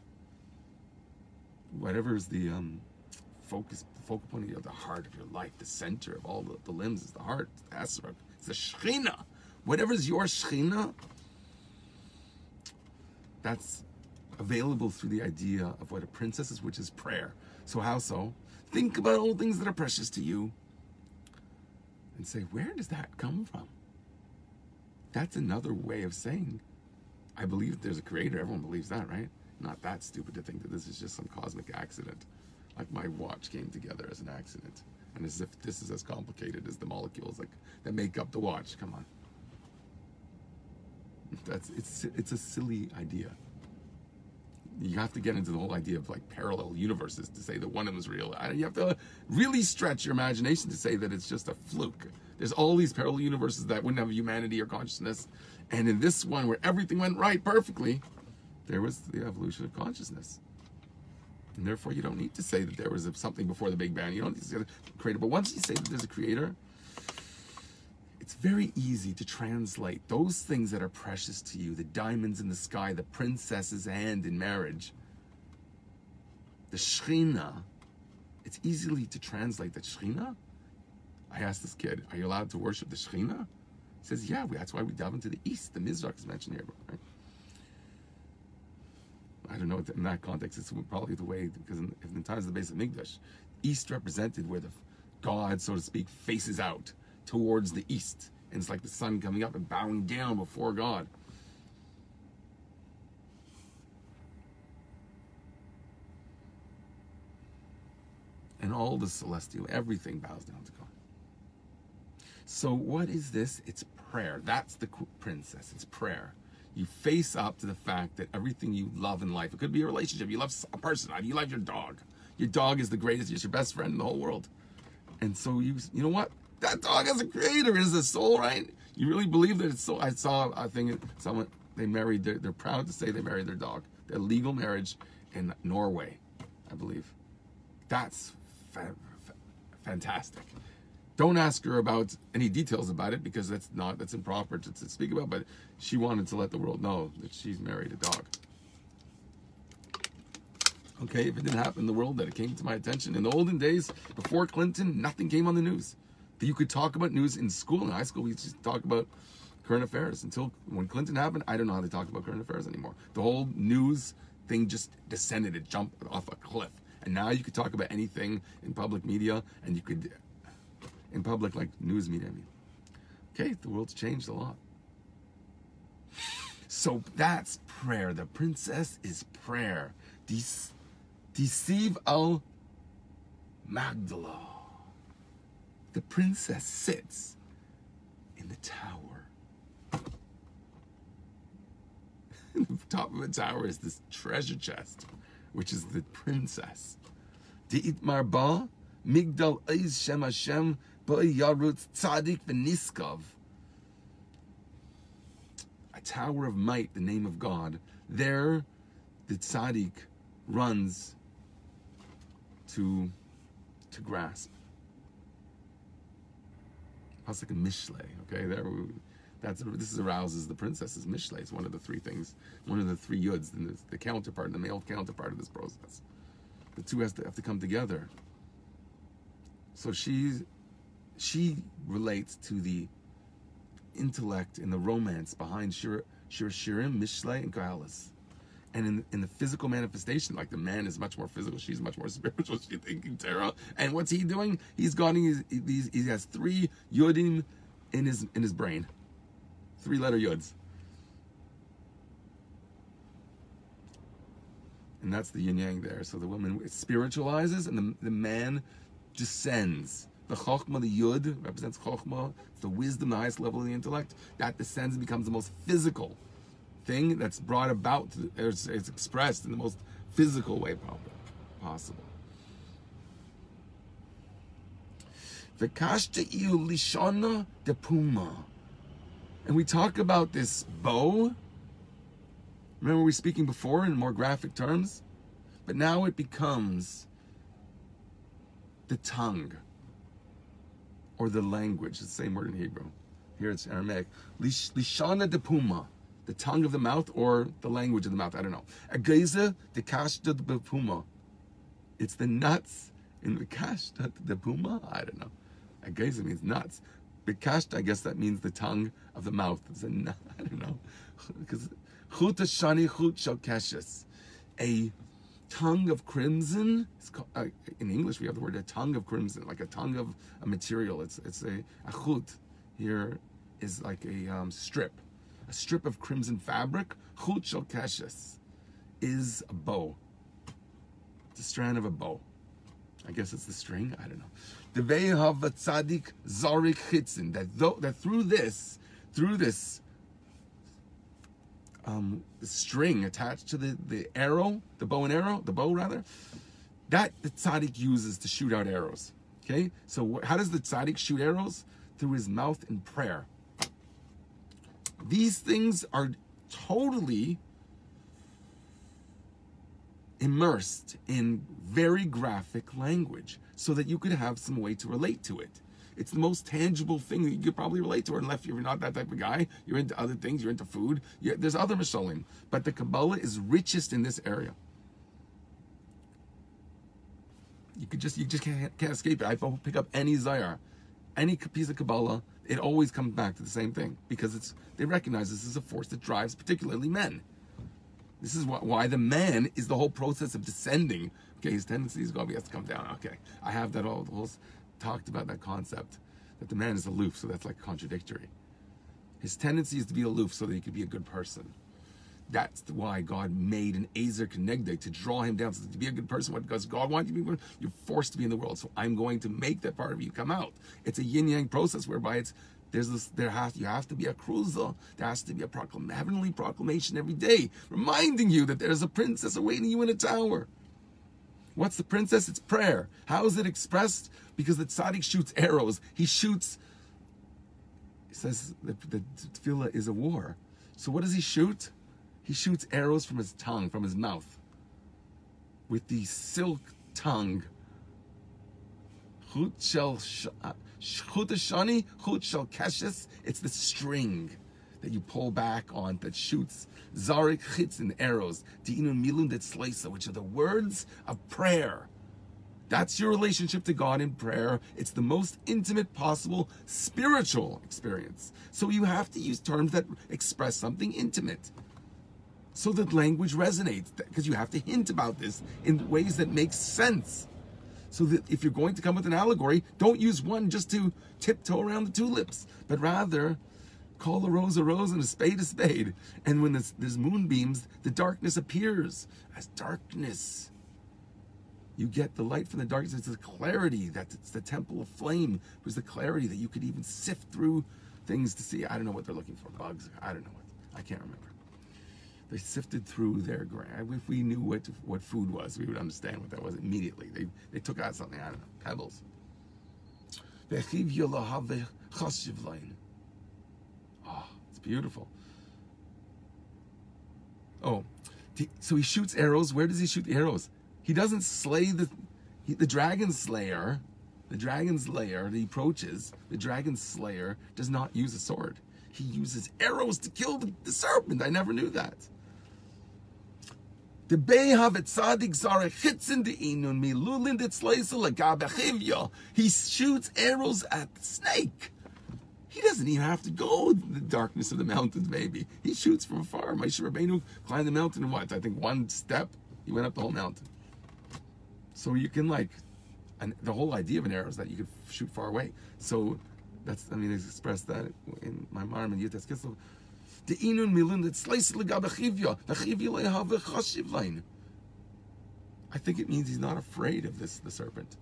whatever is the um, focus, the focal point of the heart of your life, the center of all the, the limbs is the heart, the esrog, it's the. Whatever is your shechina, that's available through the idea of what a princess is, which is prayer. So how so? Think about all things that are precious to you and say, where does that come from? That's another way of saying I believe there's a creator. Everyone believes that, right? Not that stupid to think that this is just some cosmic accident. Like my watch came together as an accident. And as if this is as complicated as the molecules like that make up the watch. Come on. That's it's it's a silly idea. You have to get into the whole idea of like parallel universes to say that one of them is real. You have to really stretch your imagination to say that it's just a fluke. There's all these parallel universes that wouldn't have humanity or consciousness, and in this one where everything went right perfectly, there was the evolution of consciousness. And therefore, you don't need to say that there was something before the Big Bang. You don't need to say creator. But once you say that there's a creator, it's very easy to translate those things that are precious to you the diamonds in the sky, the princess's hand in marriage, the Shekhinah. It's easily to translate that Shekhinah. I asked this kid, Are you allowed to worship the Shekhinah? He says, Yeah, that's why we dive into the east. The Mizrach is mentioned here. Right? I don't know in that context. It's probably the way because in, in the times of the Beis HaMikdash, east represented where the God, so to speak, faces out towards the east, and it's like the sun coming up and bowing down before God. And all the celestial, everything bows down to God. So, what is this? It's prayer. That's the princess. It's prayer you face up to the fact that everything you love in life, it could be a relationship, you love a person, you love your dog. Your dog is the greatest, it's your best friend in the whole world. And so you, you know what? That dog has a creator, is a soul, right? You really believe that it's so. I saw a thing, someone, they married, they're, they're proud to say they married their dog. Their legal marriage in Norway, I believe. That's fa- fa- fantastic. Don't ask her about any details about it because that's not that's improper to, to speak about. But she wanted to let the world know that she's married a dog. Okay, if it didn't happen in the world, that it came to my attention. In the olden days, before Clinton, nothing came on the news. That you could talk about news in school, in high school, we to talk about current affairs. Until when Clinton happened, I don't know how they talk about current affairs anymore. The whole news thing just descended, it jumped off a cliff. And now you could talk about anything in public media, and you could in public, like news media. I mean, okay, the world's changed a lot. So that's prayer. The princess is prayer. Deceive al Magdala. The princess sits in the tower. the top of the tower is this treasure chest, which is the princess. Di'it marba, migdal eiz shem Hashem, Yarut Tzadik Veniskov. A tower of might, the name of God. There, the tzaddik runs to to grasp. Pasuk in Mishle, okay, there that's this is arouses the princess's Mishle. It's one of the three things, one of the three yuds, the, the counterpart, the male counterpart of this process. The two has to have to come together. So she's she relates to the intellect and the romance behind Shir, Shir Shirim, Mishle, and Koheles. And in, in the physical manifestation, like the man is much more physical, she's much more spiritual. She's thinking Torah, and what's he doing? He's got these. He has three yodim in his in his brain, three letter yods, and that's the yin yang there. So the woman spiritualizes, and the the man descends the Chokhmah, the Yud, represents Chokhmah, the wisdom, the highest level of the intellect. That descends and becomes the most physical thing that's brought about, it's, it's expressed in the most physical way possible. V'kashta iu lishona de puma. And we talk about this bow. Remember we were speaking before in more graphic terms? But now it becomes the tongue or the language. It's the same word in Hebrew. Here it's Aramaic. Lishana de puma, the tongue of the mouth or the language of the mouth. I don't know. Ageza de kashta de puma. It's the nuts in the kashta de puma. I don't know. Ageza means nuts. The Bekashta, I guess that means the tongue of the mouth. It's. I don't know. Because chuta shani chut shal A tongue of crimson. Called, uh, in English, we have the word a tongue of crimson, like a tongue of a material. It's it's a achut. Here is like a um, strip, a strip of crimson fabric. Chut shel keshes is a bow. It's a strand of a bow. I guess it's the string. I don't know. The zarik chitzin. That though that through this, through this um, string attached to the, the arrow, the bow and arrow, the bow rather, that the tzaddik uses to shoot out arrows. Okay, so how does the tzaddik shoot arrows? Through his mouth in prayer. These things are totally immersed in very graphic language so that you could have some way to relate to it. It's the most tangible thing that you could probably relate to, unless you're not that type of guy. You're into other things. You're into food. You're, there's other mishalim, but the Kabbalah is richest in this area. You could just you just can't, can't escape it. I pick up any zayar, any piece of Kabbalah, it always comes back to the same thing because it's they recognize this is a force that drives particularly men. This is why why the man is the whole process of descending. Okay, his tendency is God, he has to come down. Okay, I have that all, all talked about that concept that the man is aloof, so that's like contradictory. His tendency is to be aloof so that he could be a good person. That's why God made an Ezer Kenegdo to draw him down, so to be a good person. What Because God wants you to be, you're forced to be in the world. So I'm going to make that part of you come out. It's a yin yang process whereby it's there's this, there has you have to be a cruiser. There has to be a proclam, heavenly proclamation every day, reminding you that there's a princess awaiting you in a tower. What's the princess? It's prayer. How is it expressed? Because the tzaddik shoots arrows. He shoots. He says the, the tefillah is a war. So what does he shoot? He shoots arrows from his tongue, from his mouth, with the silk tongue. Chut shel shani, chut shel keshes. It's the string that you pull back on that shoots zarik and arrows. Di'inun milun detzleisa, which are the words of prayer. That's your relationship to God in prayer. It's the most intimate possible spiritual experience. So you have to use terms that express something intimate so that language resonates because you have to hint about this in ways that make sense so that if you're going to come with an allegory don't use one just to tiptoe around the tulips but rather call a rose a rose and a spade a spade. And when there's, there's moonbeams the darkness appears as darkness. You get the light from the darkness. It's the clarity that it's the temple of flame. It was the clarity that you could even sift through things to see. I don't know what they're looking for. Bugs? I don't know what. I can't remember. They sifted through their grain. If we knew what what food was, we would understand what that was immediately. They they took out something, I don't know, pebbles. Beautiful. Oh, so he shoots arrows. Where does he shoot the arrows? He doesn't slay the he, the dragon slayer. The dragon slayer that he approaches, the dragon slayer does not use a sword. He uses arrows to kill the, the serpent. I never knew that. The Behav Tzadik Zara Chitzin de Inun Milulin Lagabechivya. He shoots arrows at the snake. He doesn't even have to go the darkness of the mountains, maybe. He shoots from afar. Moshe Rabbeinu climbed the mountain in what? I think one step, he went up the whole mountain. So you can like, and the whole idea of an arrow is that you could shoot far away. So that's, I mean, it's expressed that in my Marm and Kislev. The inun milin that slices legab chivya. The chivya lehav chashiv line. I think it means he's not afraid of this, the serpent.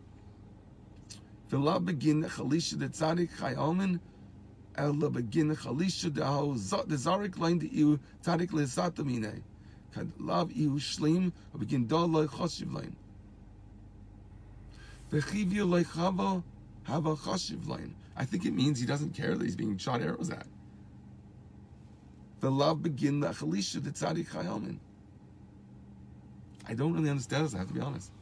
V'la begin chalisha the tzadik chayalmin, ela begin chalisha de hao the zarik line de iu tzadik lesatamine. Kad lav iu shlim, begin da loy chashiv line. V'chivya leichava have a chashiv line. I think it means he doesn't care that he's being shot arrows at. The love begin the chalisha the tzaddik chayomin. I don't really understand this. I have to be honest.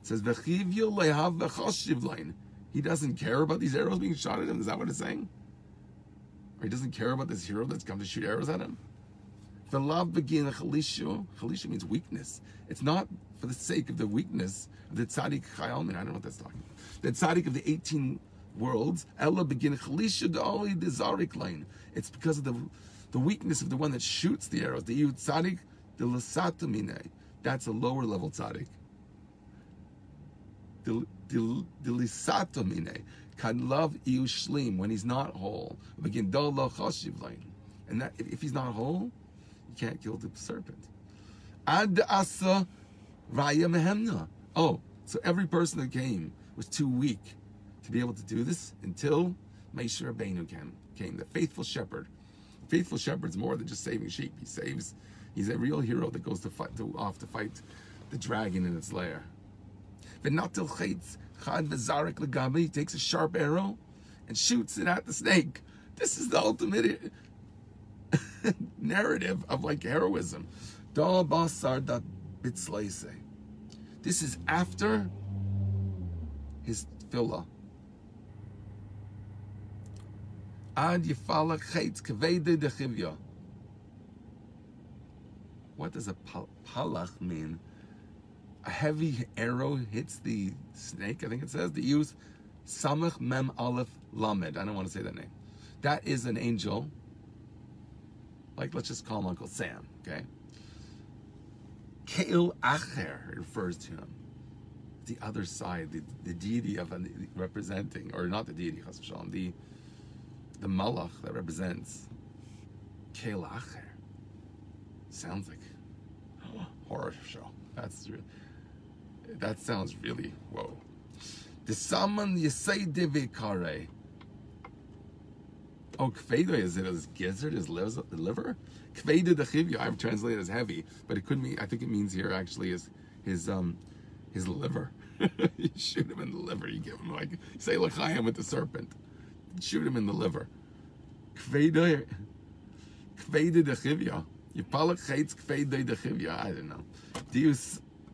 It says v'chivyo lehav v'choshiv line. He doesn't care about these arrows being shot at him. Is that what it's saying? Or he doesn't care about this hero that's come to shoot arrows at him? The love begin a chalisha. Chalisha means weakness. It's not for the sake of the weakness of the tzaddik chayomin. I don't know what that's talking about. The tzaddik of the 18 worlds. Ella begin chalisha da'oli the zarik line. It's because of the the weakness of the one that shoots the arrows. The Yud Tzadik, the Lasatamine. That's a lower level Tzadik. The Love Iu when he's not whole. Begin And that if he's not whole, you can't kill the serpent. Ad Asa Raya Mehemna. Oh, so every person that came was too weak to be able to do this until Moshe Rabbeinu came, came, the faithful shepherd faithful shepherd's more than just saving sheep. He saves. He's a real hero that goes to fight to, off to fight the dragon in its lair. V'natil chaitz chad v'zarek Lagami, takes a sharp arrow and shoots it at the snake. This is the ultimate narrative of like heroism. Da basar dat bitzleise. This is after his tefillah. Ad yifala chaitz kavede dechivya. What does a palach mean? A heavy arrow hits the snake, I think it says. The use samach mem aleph lamed. I don't want to say that name. That is an angel. Like, let's just call him Uncle Sam, okay? Keil Acher refers to him. The other side, the, the deity of representing, or not the deity, Chas v'shalom, the the malach that represents Keil Acher. Sounds like horror show. That's re- that sounds really whoa. The saman yisay divikare. Oh, kvedo is it his gizzard, his liver? Kvedo the chivya, I've translated as heavy, but it could mean, I think it means here actually is his um his liver. you shoot him in the liver, you give him like, say l'chaim with the serpent. Shoot him in the liver. Kvedo, kvedo. You palak chaitz kvedo the chivya, I don't know. Do you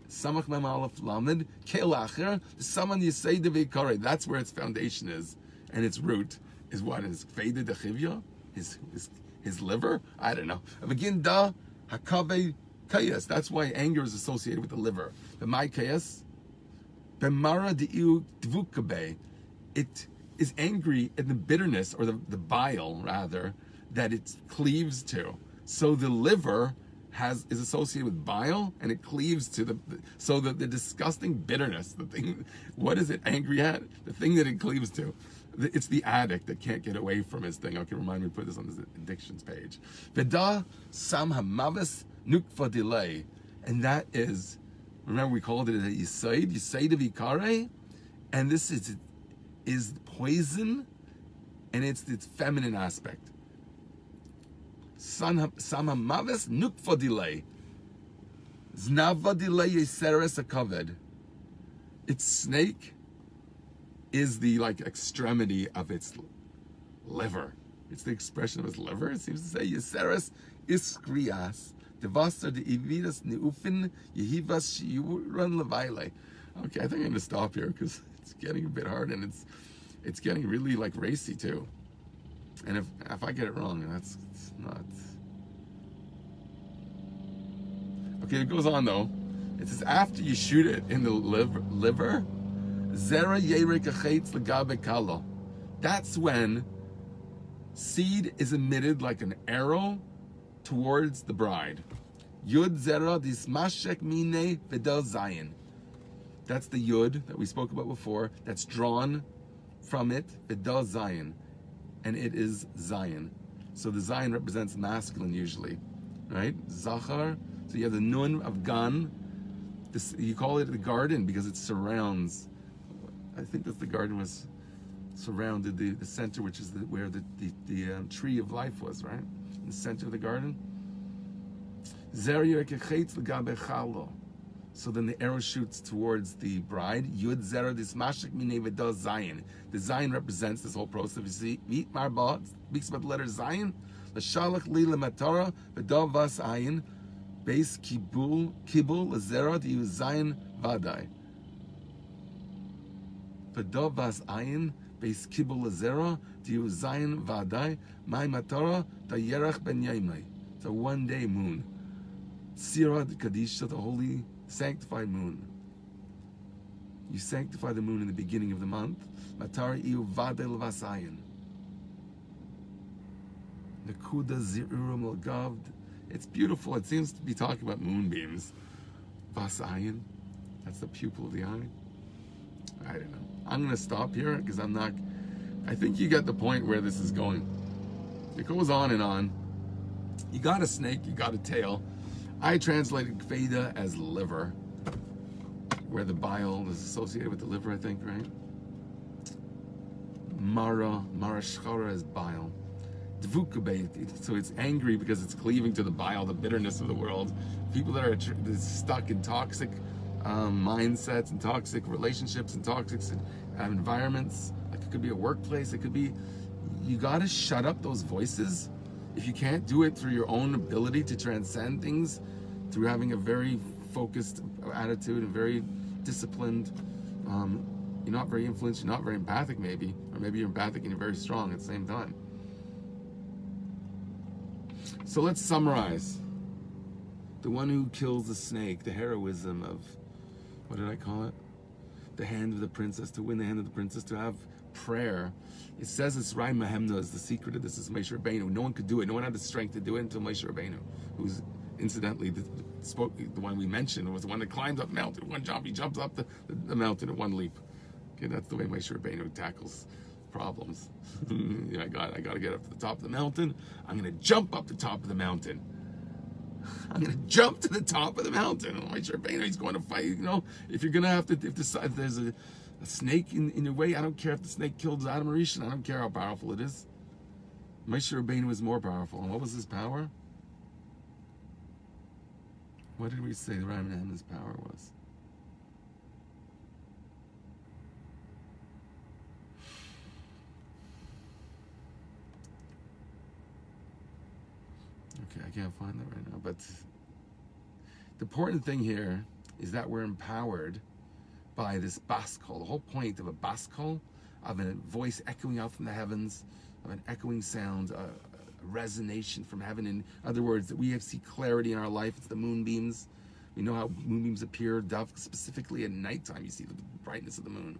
samach mem aleph lamed, kel acher, someone you say that's where its foundation is, and its root is what is faded the chivya, his his his liver. I don't know. Begin da hakave kayas. That's why anger is associated with the liver. The my kayas, bemara diu dvukabe. It is angry at the bitterness or the, the bile rather that it cleaves to. So the liver has is associated with bile and it cleaves to the so the, the disgusting bitterness the thing what is it angry at? The thing that it cleaves to. It's the addict that can't get away from his thing. Okay remind me to put this on the addictions page. Veda sam hamavis nukva delay and that is remember we called it a yisaid yisaid of ikare? And this is is poison and it's its feminine aspect Samamavis. Znava delay yeseres akaved. Its snake is the like extremity of its liver. It's the expression of its liver. It seems to say yeseres iskrias. Devastar de ividas neufin yehivas shiuran levaile. Okay, I think I'm gonna stop here because it's getting a bit hard and it's it's getting really like racy too. And if if I get it wrong, that's not. Okay, it goes on though. It says after you shoot it in the liver, zera yerik. That's when seed is emitted like an arrow towards the bride. Yud zera dismashek mine videl zayin. That's the yud that we spoke about before. That's drawn from it, videl zayin and it is Zion. So the Zion represents masculine usually, right? Zachar. So you have the Nun of Gan. This you call it the garden because it surrounds. I think that the garden was surrounded the, the center, which is the, where the the, the um, tree of life was, right? In the center of the garden. So then the arrow shoots towards the bride. Yud zera dismashik minevedah Zion. The Zion represents this whole process. You see, Vit marba speaks about the letter zayin. L'shalach li lematara v'dav vas ayin. Base kibul kibul lezera diu Zion vadai. V'dav vas ayin. Base kibul lezera diu Zion vadai. My matara da yerach ben yaimai. It's a one day moon. Sirah Kadisha, the holy sanctified moon. You sanctify the moon in the beginning of the month. Matari iu vadel vasayin. Nakuda zirurum gavd. It's beautiful. It seems to be talking about moonbeams. Vasayin. That's the pupil of the eye. I don't know. I'm going to stop here because I'm not. I think you get the point where this is going. It goes on and on. You got a snake, you got a tail. I translated Kveda as liver, where the bile is associated with the liver, I think, right? Mara, Marashchara is bile. So it's angry because it's cleaving to the bile, the bitterness of the world. People that are stuck in toxic um, mindsets and toxic relationships and toxic environments. Like it could be a workplace. It could be. You got to shut up those voices. If you can't do it through your own ability to transcend things, through having a very focused attitude and very disciplined. Um, you're not very influenced. You're not very empathic, maybe, or maybe you're empathic and you're very strong at the same time. So let's summarize. The one who kills the snake, the heroism of, what did I call it? The hand of the princess, to win the hand of the princess, to have prayer. It says it's Raaya Mehemna is the secret of this is Moshe Rabbeinu. No one could do it. No one had the strength to do it until Moshe Rabbeinu, who's incidentally the, spoke, the one we mentioned was the one that climbed up mountain. One jump, he jumps up the, the, the mountain in one leap. Okay, that's the way Moshe Rabbeinu tackles problems. yeah, I got I got to get up to the top of the mountain. I'm going to jump up the top of the mountain. I'm going to jump to the top of the mountain. I'm sure he's going to fight. You know, if you're going to have to, if, the, if there's a, a, snake in, in your way, I don't care if the snake killed Adam Rishon. I don't care how powerful it is. Moshe Rabbeinu was more powerful. And what was his power? What did we say the Ram his power was? Okay, I can't find that right now. But the important thing here is that we're empowered by this bas kol. The whole point of a bas kol, of a voice echoing out from the heavens, of an echoing sound, a, resonation from heaven. In other words, that we have see clarity in our life. It's the moonbeams. We know how moonbeams appear, specifically at nighttime. You see the brightness of the moon.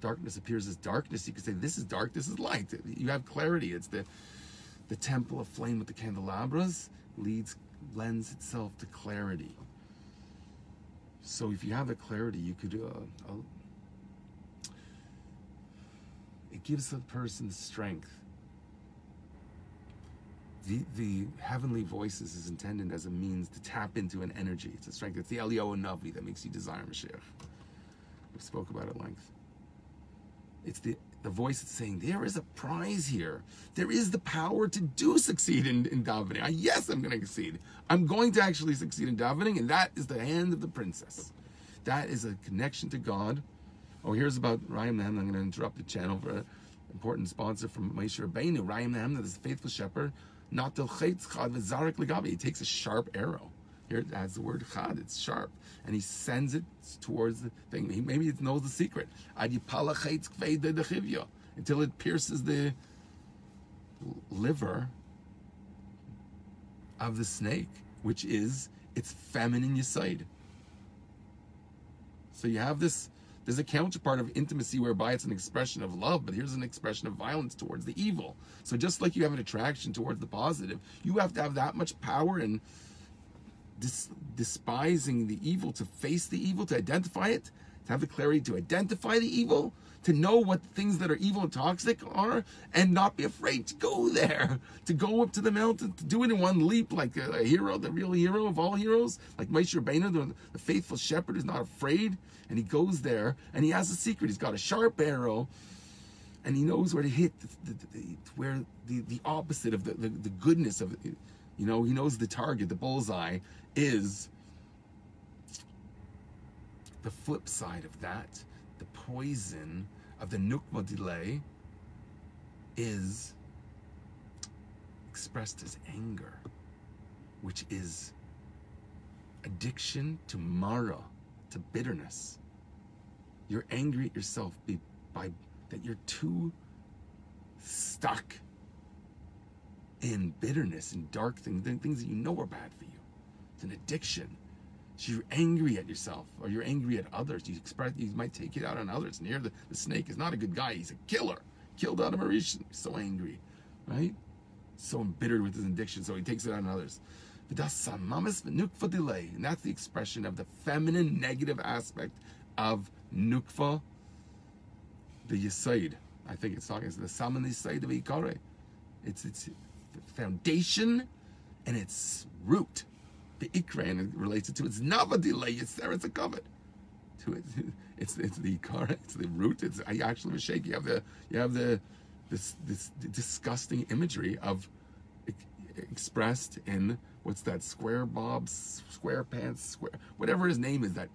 Darkness appears as darkness. You could say, this is dark, this is light. You have clarity. It's the the temple of flame with the candelabras leads lends itself to clarity. So if you have the clarity, you could. Uh, uh, it gives the person strength. The, the heavenly voices is intended as a means to tap into an energy. It's a strength. It's the Eliyahu Navi that makes you desire Mashiach. We spoke about it at length. It's the the voice that's saying there is a prize here. There is the power to do succeed in, in davening. I, yes, I'm going to succeed. I'm going to actually succeed in davening, and that is the hand of the princess. That is a connection to God. Oh, here's about Raaya Mehemna. I'm going to interrupt the channel for an important sponsor from Moshe Rabbeinu. Raaya Mehemna, that is a faithful shepherd. Not the He takes a sharp arrow here it has the word chad, it's sharp. And he sends it towards the thing. He, maybe it knows the secret. Until it pierces the liver of the snake, which is its feminine side. So you have this, there's a counterpart of intimacy whereby it's an expression of love, but here's an expression of violence towards the evil. So just like you have an attraction towards the positive, you have to have that much power and dis- despising the evil, to face the evil, to identify it, to have the clarity to identify the evil, to know what things that are evil and toxic are, and not be afraid to go there, to go up to the mountain, to do it in one leap, like a, a hero, the real hero of all heroes, like Moshe Rabbeinu, the, the faithful shepherd, is not afraid, and he goes there, and he has a secret. He's got a sharp arrow, and he knows where to hit, the, the, where the, the opposite of the, the, the goodness of it. You know, he knows the target, the bullseye, is the flip side of that. The poison of the nukva delay is expressed as anger, which is addiction to mara, to bitterness. You're angry at yourself by that you're too stuck in bitterness and dark things, things that you know are bad for you. It's an addiction. So you're angry at yourself or you're angry at others. You express you might take it out on others. Here the, the snake is not a good guy, he's a killer. Killed Adam Rishon. So angry. Right? So embittered with his addiction, so he takes it out on others. And that's the expression of the feminine negative aspect of nukva, the yisaid. I think it's talking it's the saman yisaid of ikare. It's it's foundation and its root. The ikran relates it to its navadile, it's there, it's a covet. To it, it's it's the car, it's the root. It's I actually was shaky. You have the you have the this this disgusting imagery of expressed in what's that square bob square pants square whatever his name is that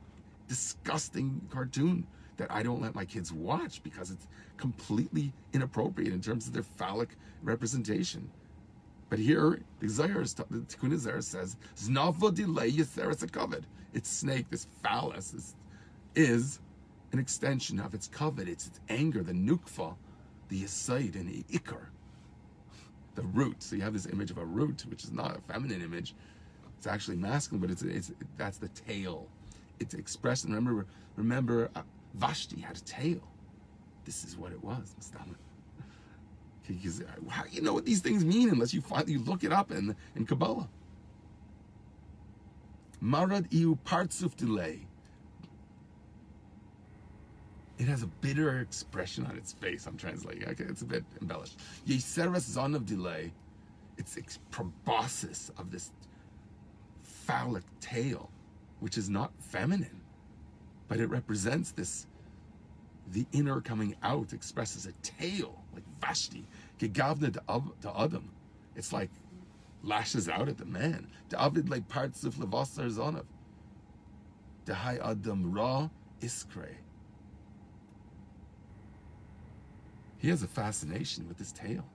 disgusting cartoon that I don't let my kids watch because it's completely inappropriate in terms of their phallic representation. But here, the Zohar, the Tikkunei Zohar says, "Znava delay yiseres covet." Its snake, this phallus, this, is an extension of its covet. It's its anger, the nukva, the yisaid, and the ikar, the root. So you have this image of a root, which is not a feminine image. It's actually masculine, but it's, it's that's the tail. It's expressed. And remember, remember, uh, Vashti had a tail. This is what it was, Mustama. Because uh, how you know what these things mean unless you find you look it up in in Kabbalah. Marad iu partsuf delay. It has a bitter expression on its face. I'm translating. Okay, it's a bit embellished. Yeseres zon of delay. It's proboscis of this phallic tail, which is not feminine, but it represents this. The inner coming out expresses a tail, like Vashti. Gegavna to Adam. It's like lashes out at the man. David like parts of Levasar Zonav. Dehai Adam Ra Iskre. He has a fascination with this tail.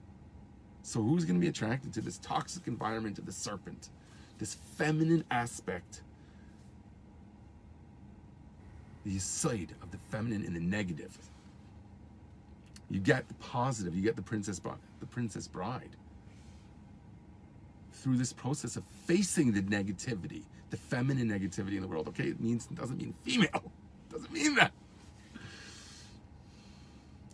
So who's going to be attracted to this toxic environment of the serpent? This feminine aspect. The side of the feminine and the negative. You get the positive, you get the princess bride, the princess bride. Through this process of facing the negativity, the feminine negativity in the world. Okay, it means it doesn't mean female. It doesn't mean that.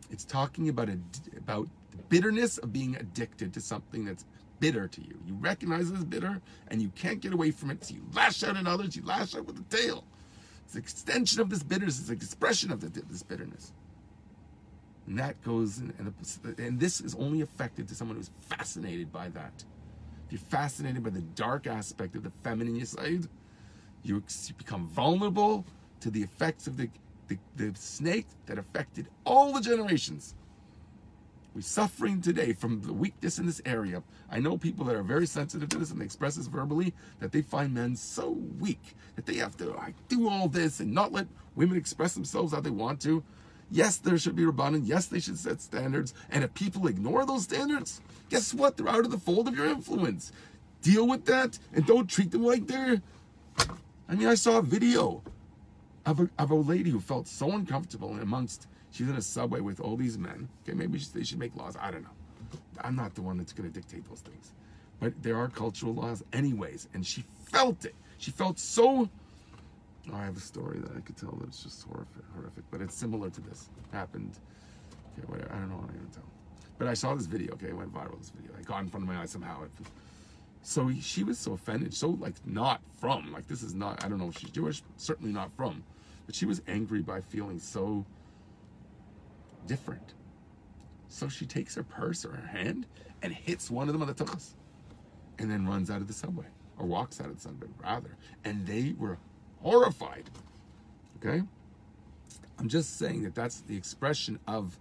It's talking about a, about the bitterness of being addicted to something that's bitter to you. You recognize it as bitter and you can't get away from it. So you lash out at others, you lash out with the tail. It's an extension of this bitterness, it's an expression of the, this bitterness. And that goes, and, and this is only affected to someone who's fascinated by that. If you're fascinated by the dark aspect of the feminine side, you become vulnerable to the effects of the the, the snake that affected all the generations. We're suffering today from the weakness in this area. I know people that are very sensitive to this and they express this verbally that they find men so weak that they have to like, do all this and not let women express themselves how they want to. Yes, there should be rabbanon. Yes, they should set standards. And if people ignore those standards, guess what? They're out of the fold of your influence. Deal with that and don't treat them like they're. I mean, I saw a video of a, of a lady who felt so uncomfortable amongst, she's in a subway with all these men. Okay, maybe they should make laws. I don't know. I'm not the one that's going to dictate those things. But there are cultural laws anyways. And she felt it. She felt so. I have a story that I could tell that's just horrific, horrific, but it's similar to this. Happened. Okay, whatever. I don't know what I'm gonna tell. But I saw this video. Okay, it went viral. This video. I got in front of my eyes somehow. So she was so offended, so like not from, like this is not, I don't know if she's Jewish, certainly not from, but she was angry by feeling so different. So she takes her purse or her hand and hits one of them on the tuchus and then runs out of the subway or walks out of the subway rather. And they were horrified. Okay? I'm just saying that that's the expression of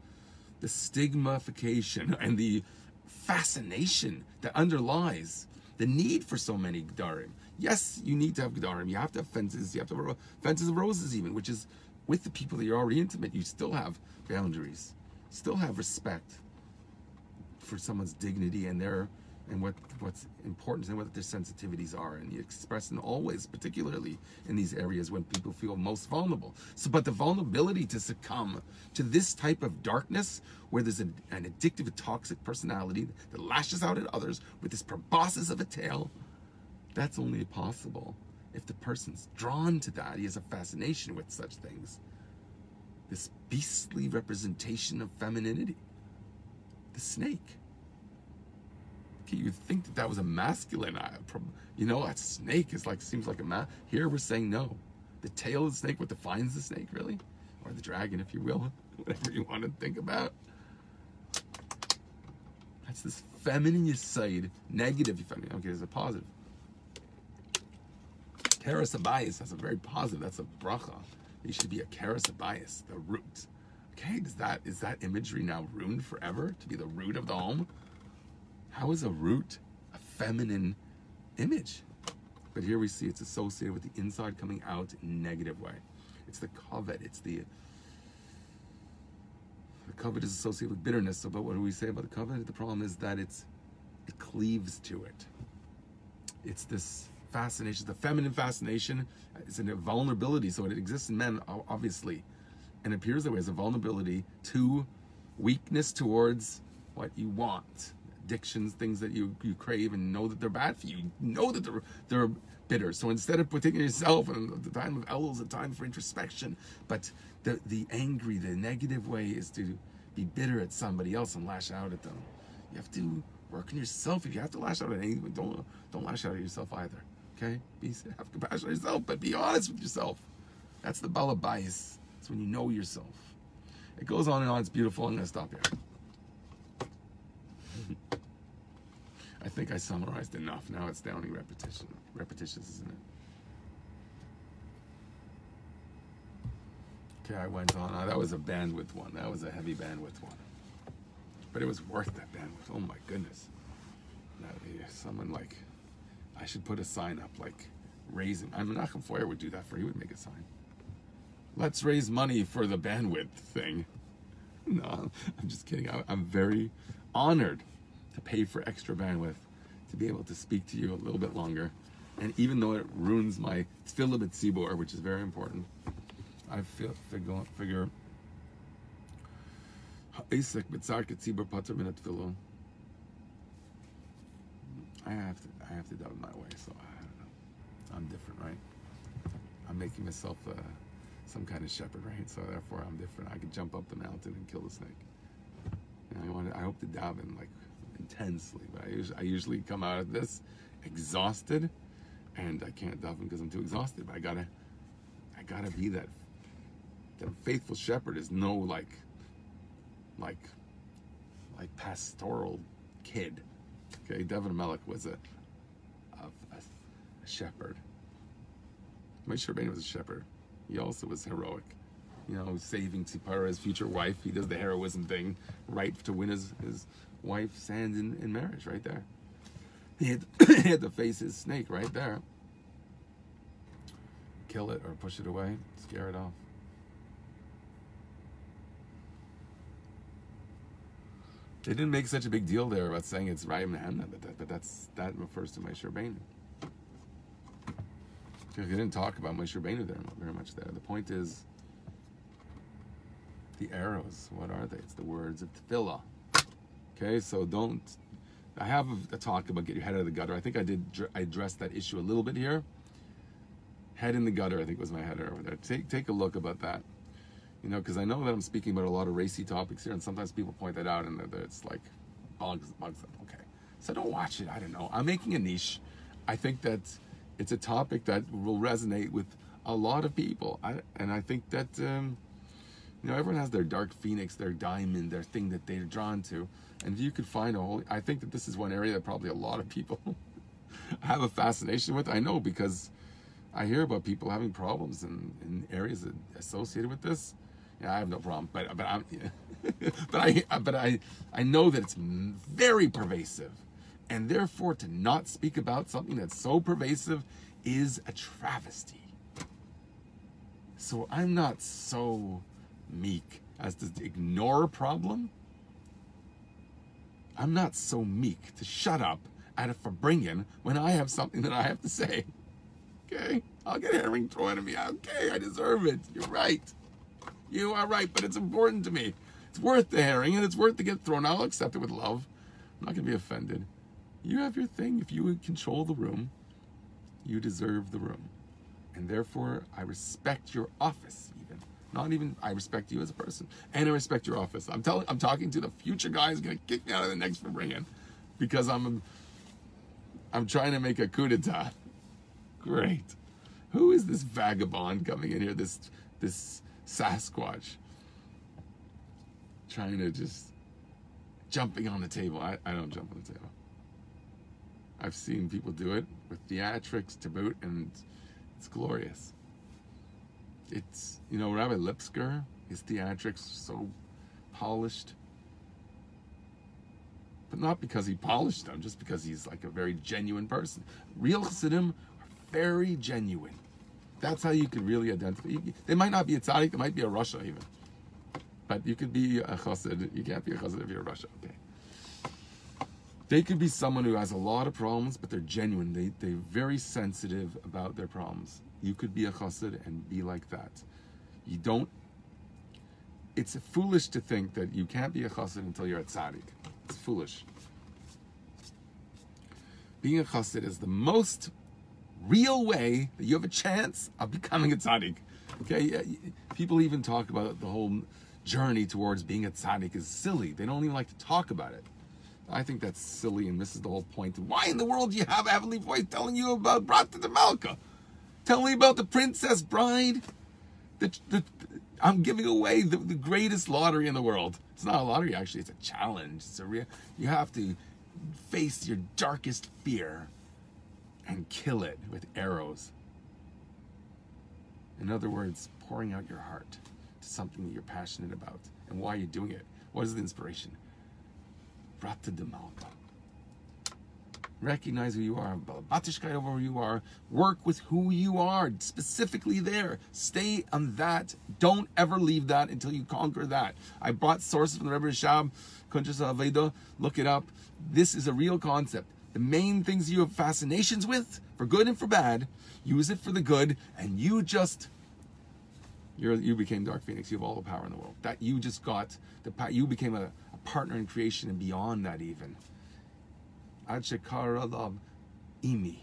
the stigmatification and the fascination that underlies the need for so many Gedarim. Yes, you need to have Gedarim. You have to have fences. You have to have fences of roses, even, which is with the people that you're already intimate. You still have boundaries. Still have respect for someone's dignity and their and what what's important and what their sensitivities are. And you express them always particularly in these areas when people feel most vulnerable. So but the vulnerability to succumb to this type of darkness where there's an, an addictive toxic personality that lashes out at others with this proboscis of a tail that's only possible if the person's drawn to that. He has a fascination with such things. This beastly representation of femininity. The snake you'd think that that was a masculine, you know, a snake is like, seems like a man. Here we're saying no. The tail of the snake, what defines the snake, really? Or the dragon, if you will, whatever you want to think about. That's this feminine side, negative feminine. Okay, there's a positive. Karas bias, that's a very positive, that's a bracha. It should be a karas bias, the root. Okay, does that is that imagery now ruined forever to be the root of the home? How is a root a feminine image? But here we see it's associated with the inside coming out negative way. It's the covet. It's the the covet is associated with bitterness. So, but what do we say about the covet? The problem is that it's it cleaves to it. It's this fascination, the feminine fascination. It's a vulnerability, so it exists in men, obviously, and appears that way as a vulnerability to weakness towards what you want, addictions, things that you, you crave and know that they're bad for you. You know that they're they're bitter. So instead of putting yourself and the time of Elul is a time for introspection, but the the angry, the negative way is to be bitter at somebody else and lash out at them. You have to work on yourself. If you have to lash out at anyone, don't don't lash out at yourself either. Okay? Be have compassion on yourself, but be honest with yourself. That's the balabais. It's when you know yourself. It goes on and on. It's beautiful. I'm gonna stop here. I think I summarized enough. Now it's downing repetition. Repetitious, isn't it? Okay, I went on. Oh, that was a bandwidth one. That was a heavy bandwidth one. But it was worth that bandwidth. Oh my goodness. Someone like, I should put a sign up like raising. I mean, Nachum Foyer would do that for. He would make a sign. Let's raise money for the bandwidth thing. No, I'm just kidding. I'm very honored to pay for extra bandwidth to be able to speak to you a little bit longer. And even though it ruins my filament tzibor, which is very important, I feel, figure, figure Pater Filo. I have to I have to do it my way, so I don't know. I'm different, right? I'm making myself uh, some kind of shepherd, right? So therefore I'm different. I can jump up the mountain and kill the snake. And I want I hope to daven like intensely, but I usually, I usually come out of this exhausted, and I can't daven because I'm too exhausted. But I gotta I gotta be that that faithful shepherd is no like like like pastoral kid. Okay, David Melech was a a, a shepherd. Moshe Rabbeinu was a shepherd. He also was heroic. You know, saving Tzipporah's future wife. He does the heroism thing, right, to win his, his wife's hand in, in marriage, right there. He had, he had to face his snake right there. Kill it or push it away, scare it off. They didn't make such a big deal there about saying it's Raaya Mehemna, but, that, but that's that refers to Moshe Rabbeinu. They didn't talk about Moshe Rabbeinu there very much there. The point is, the arrows, what are they? It's the words of tefillah. Okay, so don't. I have a, talk about get your head out of the gutter. I think I did. I addressed that issue a little bit here. Head in the gutter, I think was my header over there. Take take a look about that. You know, because I know that I'm speaking about a lot of racy topics here, and sometimes people point that out, and it's like bugs, bugs them. Okay, so don't watch it. I don't know. I'm making a niche. I think that it's a topic that will resonate with a lot of people, I, and I think that um, you know everyone has their dark phoenix, their diamond, their thing that they're drawn to, and if you could find a whole, I think that this is one area that probably a lot of people have a fascination with. I know because I hear about people having problems in, in areas associated with this yeah, I have no problem, but but I'm, but I but I I know that it's very pervasive, and therefore to not speak about something that's so pervasive is a travesty. So I'm not so meek as to ignore a problem. I'm not so meek to shut up at a Farbrengen when I have something that I have to say. Okay? I'll get herring thrown at me. Okay, I deserve it. You're right. You are right, but it's important to me. It's worth the herring and it's worth to get thrown. I'll accept it with love. I'm not going to be offended. You have your thing. If you control the room, you deserve the room. And therefore, I respect your office. Not even, I respect you as a person. And I respect your office. I'm telling, I'm talking to the future guy who's to kick me out of the next Farbrengen because I'm, I'm trying to make a coup d'etat. Great. Who is this vagabond coming in here? This, this, Sasquatch trying to just jumping on the table. I, I don't jump on the table. I've seen people do it with theatrics to boot, and it's glorious. It's, you know, Rabbi Lipsker, his theatrics so polished. But not because he polished them, just because he's like a very genuine person. Real Chassidim are very genuine. That's how you can really identify. They might not be a tzaddik, they might be a rasha even. But you could be a chassid. You can't be a chassid if you're a rasha. Okay. They could be someone who has a lot of problems, but they're genuine. They, they're very sensitive about their problems. You could be a chassid and be like that. You don't, it's foolish to think that you can't be a chassid until you're a tzaddik. It's foolish. Being a chassid is the most real way that you have a chance of becoming a tzaddik. Okay, people even talk about the whole journey towards being a tzaddik is silly. They don't even like to talk about it. I think that's silly and misses the whole point. Why in the world do you have a heavenly voice telling you about Brata de Malka? Tell me about the princess bride. The, the, I'm giving away the, the greatest lottery in the world. It's not a lottery, actually. It's a challenge. It's a real. You have to face your darkest fear and kill it with arrows. In other words, pouring out your heart to something that you're passionate about. And why are you doing it? What is the inspiration? Brata de Malka. Recognize who you are. Batishkai over who you are. Work with who you are, specifically there. Stay on that. Don't ever leave that until you conquer that. I brought sources from the Rebbe Rashab, Kuntres Avodah. Look it up. This is a real concept. The main things you have fascinations with, for good and for bad, use it for the good, and you just you you became Dark Phoenix. You have all the power in the world. That you just got the you became a partner in creation and beyond that even. Love imi.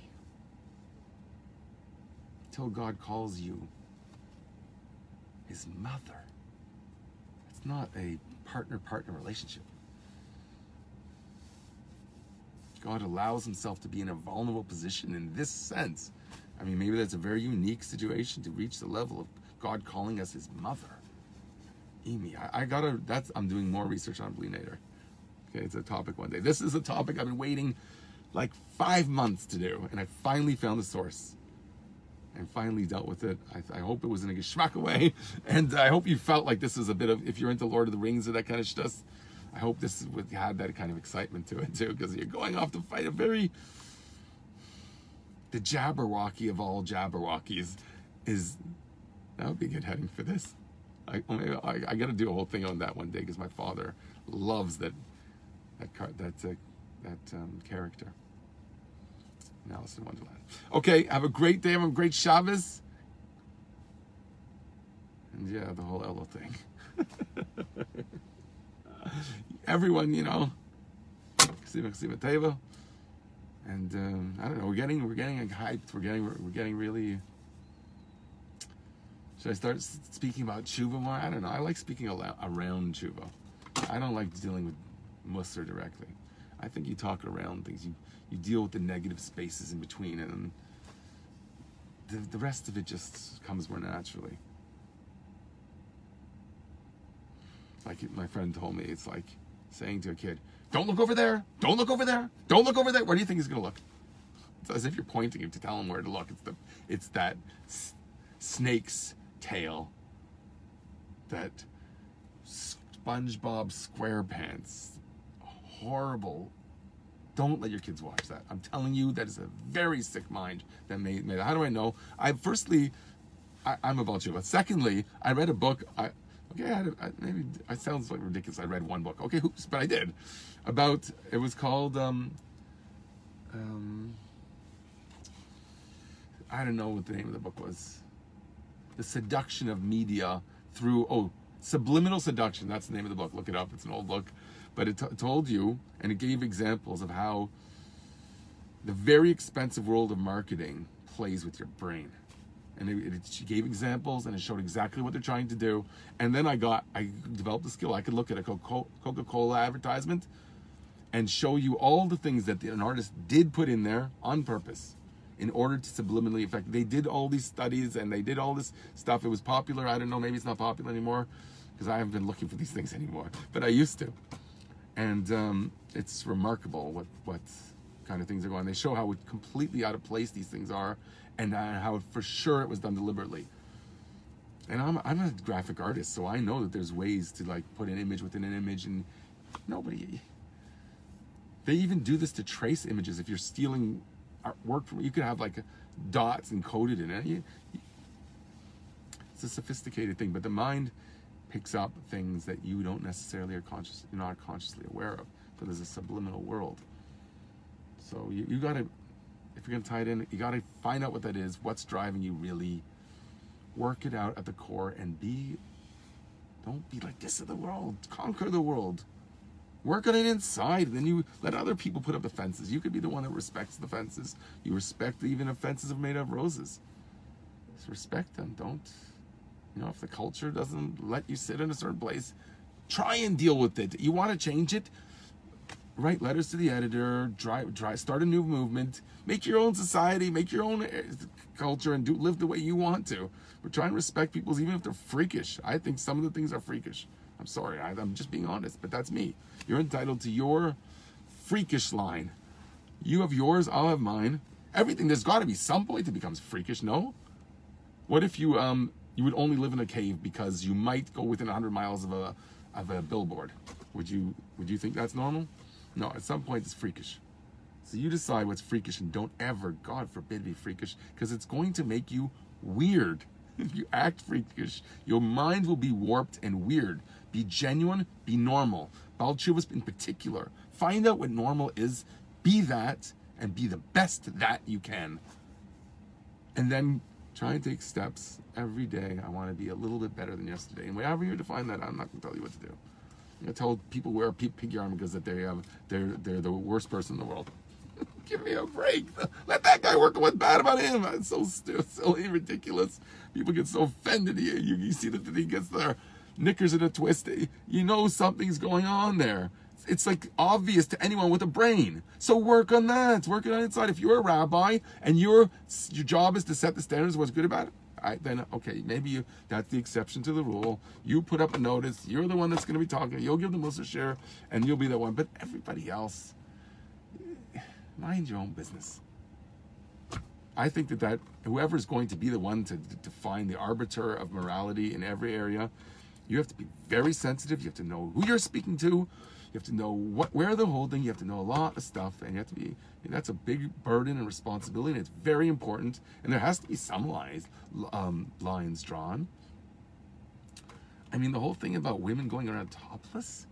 Till God calls you his mother. It's not a partner-partner relationship. God allows himself to be in a vulnerable position in this sense. I mean, maybe that's a very unique situation to reach the level of God calling us his mother. Amy, I, I gotta, that's, I'm doing more research on Neder. Okay, it's a topic one day. This is a topic I've been waiting like five months to do, and I finally found the source and finally dealt with it. I, I hope it was in a geschmack way, and I hope you felt like this is a bit of, if you're into Lord of the Rings or that kind of stuff, I hope this would had that kind of excitement to it too, because you're going off to fight a very, the Jabberwocky of all Jabberwockies is, that would be a good heading for this. I, I, I got to do a whole thing on that one day because my father loves that that car, that uh, that um, character. Alice in Wonderland. Okay, have a great day. Have a great Shabbos. And yeah, the whole Ella thing. Everyone, you know, and um, I don't know. We're getting we're getting hyped. We're getting we're getting really. Should I start speaking about tshuva more? I don't know. I like speaking around tshuva. I don't like dealing with Musser directly. I think you talk around things. You you deal with the negative spaces in between, and the, the rest of it just comes more naturally. Like my friend told me, it's like saying to a kid, "Don't look over there. Don't look over there. Don't look over there." Where do you think he's gonna look? It's as if you're pointing him to tell him where to look. It's the it's that snake's tail. That SpongeBob SquarePants horrible. Don't let your kids watch that. I'm telling you, that is a very sick mind that made, made How do I know? I firstly, I, am a you. But secondly, I read a book. I okay, I, I, maybe it sounds like ridiculous. I read one book. Okay, oops, but I did. About it was called. Um, um, I don't know what the name of the book was. The seduction of media through oh subliminal seduction. That's the name of the book. Look it up. It's an old book but it t- told you and it gave examples of how the very expensive world of marketing plays with your brain and it, it, gave examples and it showed exactly what they're trying to do and then i got i developed a skill i could look at a coca-cola advertisement and show you all the things that an artist did put in there on purpose in order to subliminally affect they did all these studies and they did all this stuff it was popular i don't know maybe it's not popular anymore because i haven't been looking for these things anymore but i used to and um, it's remarkable what what kind of things are going. They show how completely out of place these things are, and how for sure it was done deliberately. and I'm I'm a graphic artist, so I know that there's ways to like put an image within an image, and nobody. They even do this to trace images. If you're stealing work from, you could have like dots encoded in it. You, it's a sophisticated thing, but the mind picks up things that you don't necessarily are conscious, you're not consciously aware of. So there's a subliminal world. So you, you gotta, if you're gonna tie it in, you gotta find out what that is, what's driving you really, work it out at the core and be, don't be like this of the world, conquer the world. Work on it inside, then you let other people put up the fences. You could be the one that respects the fences. You respect even if fences are made of roses. Just respect them. Don't you know, if the culture doesn't let you sit in a certain place, try and deal with it. You want to change it? Write letters to the editor, try, try, start a new movement, make your own society, make your own eh, culture, and do live the way you want to. But try and respect people's, even if they're freakish. I think some of the things are freakish. I'm sorry, I, I'm just being honest, but that's me. You're entitled to your freakish line. You have yours, I'll have mine. Everything, there's got to be some point it becomes freakish, no? What if you um you would only live in a cave because you might go within 100 miles of a of a billboard. Would you would you think that's normal? No, at some point it's freakish. So you decide what's freakish and don't ever, God forbid, be freakish because it's going to make you weird. If you act freakish, your mind will be warped and weird. Be genuine, be normal. Balchuvas in particular. Find out what normal is, be that, and be the best that you can. And then try and take steps every day. I want to be a little bit better than yesterday. And whatever you define that, I'm not going to tell you what to do. To tell people wear piggy armor because that they have they're they're the worst person in the world. Give me a break. Let that guy work. What's bad about him? It's so stupid, silly, ridiculous. People get so offended. You, you, see that he gets their knickers in a twist. You know something's going on there it's like obvious to anyone with a brain. So work on that. Work on inside. If you're a rabbi and your your job is to set the standards of what's good about it, right, then okay, maybe you that's the exception to the rule. You put up a notice. You're the one that's going to be talking. You'll give the Mussar share, and you'll be the one. But everybody else, mind your own business. I think that that whoever's going to be the one to define the arbiter of morality in every area, you have to be very sensitive. You have to know who you're speaking to you have to know what where they're holding. You have to know a lot of stuff, and you have to be. that's a big burden and responsibility, and it's very important. And there has to be some lines um, lines drawn. I mean, the whole thing about women going around topless.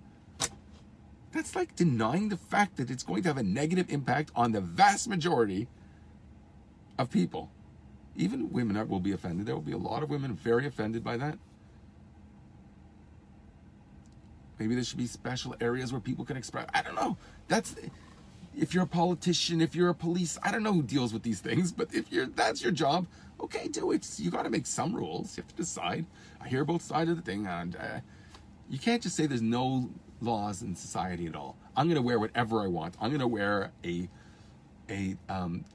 That's like denying the fact that it's going to have a negative impact on the vast majority of people. Even women will be offended. There will be a lot of women very offended by that. Maybe there should be special areas where people can express. I don't know. That's if you're a politician, if you're a police, I don't know who deals with these things, but if you're that's your job, okay, do it. You got to make some rules. You have to decide. I hear both sides of the thing, and uh, you can't just say there's no laws in society at all. I'm gonna wear whatever I want. I'm gonna wear a a um,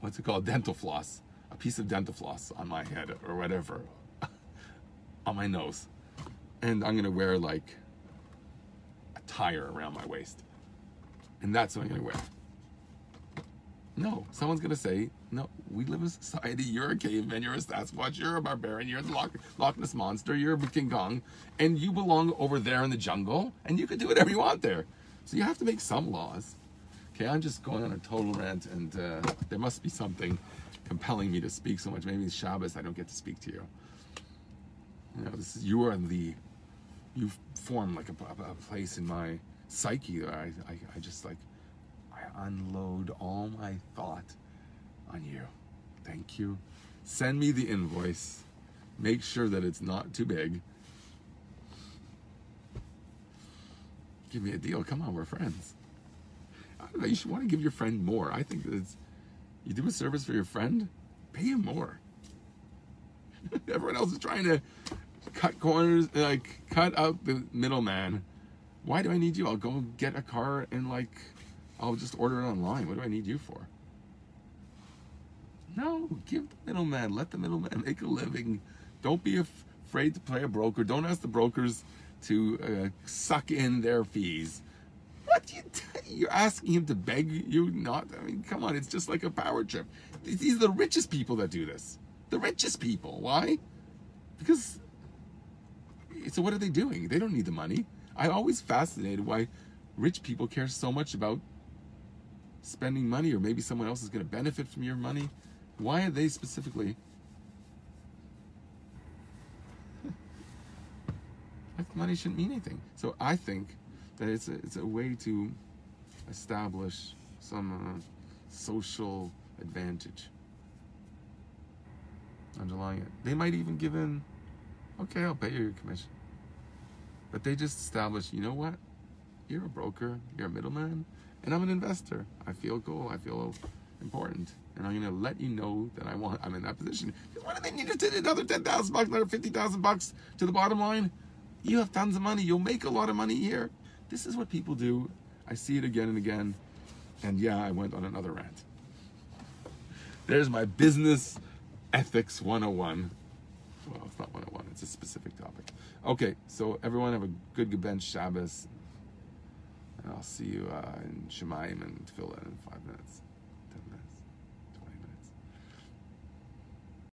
what's it called, dental floss, a piece of dental floss on my head or whatever, on my nose, and I'm gonna wear like tire around my waist. And that's what I'm to wear. No, someone's to say, no, we live in a society. You're a caveman. You're a Sasquatch. You're a barbarian. You're the Loch, Loch Ness Monster. You're a King Kong. And you belong over there in the jungle. And you can do whatever you want there. So you have to make some laws. Okay, I'm just going on a total rant. And uh, there must be something compelling me to speak so much. Maybe it's Shabbos. I don't get to speak to you. You know, this is, you are the you form like a, a, place in my psyche that I, I, I just like I unload all my thought on you. Thank you. Send me the invoice. Make sure that it's not too big. Give me a deal. Come on, we're friends. Know. You should want to give your friend more. I think that you do a service for your friend, pay him more. Everyone else is trying to cut corners, like cut out the middleman. Why do I need you? I'll go get a car and like I'll just order it online. What do I need you for? No, give the middleman. Let the middleman make a living. Don't be afraid to play a broker. Don't ask the brokers to uh, suck in their fees. What you you're asking him to beg you not? I mean, come on, it's just like a power trip. These are the richest people that do this. The richest people. Why? Because so what are they doing? They don't need the money. I'm always fascinated why rich people care so much about spending money or maybe someone else is going to benefit from your money. Why are they specifically money shouldn't mean anything. So I think that it's a, it's a way to establish some uh, social advantage underlying it. They might even give in, okay, I'll pay you your commission. But they just establish, you know what? You're a broker, you're a middleman, and I'm an investor. I feel cool, I feel important. And I'm gonna let you know that I want I'm in that position. Because what do they need to do another ten thousand bucks, another fifty thousand bucks to the bottom line? You have tons of money, you'll make a lot of money here. This is what people do. I see it again and again. And yeah, I went on another rant. There's my business ethics 101. Well, it's not 101, it's a specific topic. Okay, so everyone have a good Gebench Shabbos. And I'll see you uh, in Shemaim and Tefillah in five minutes.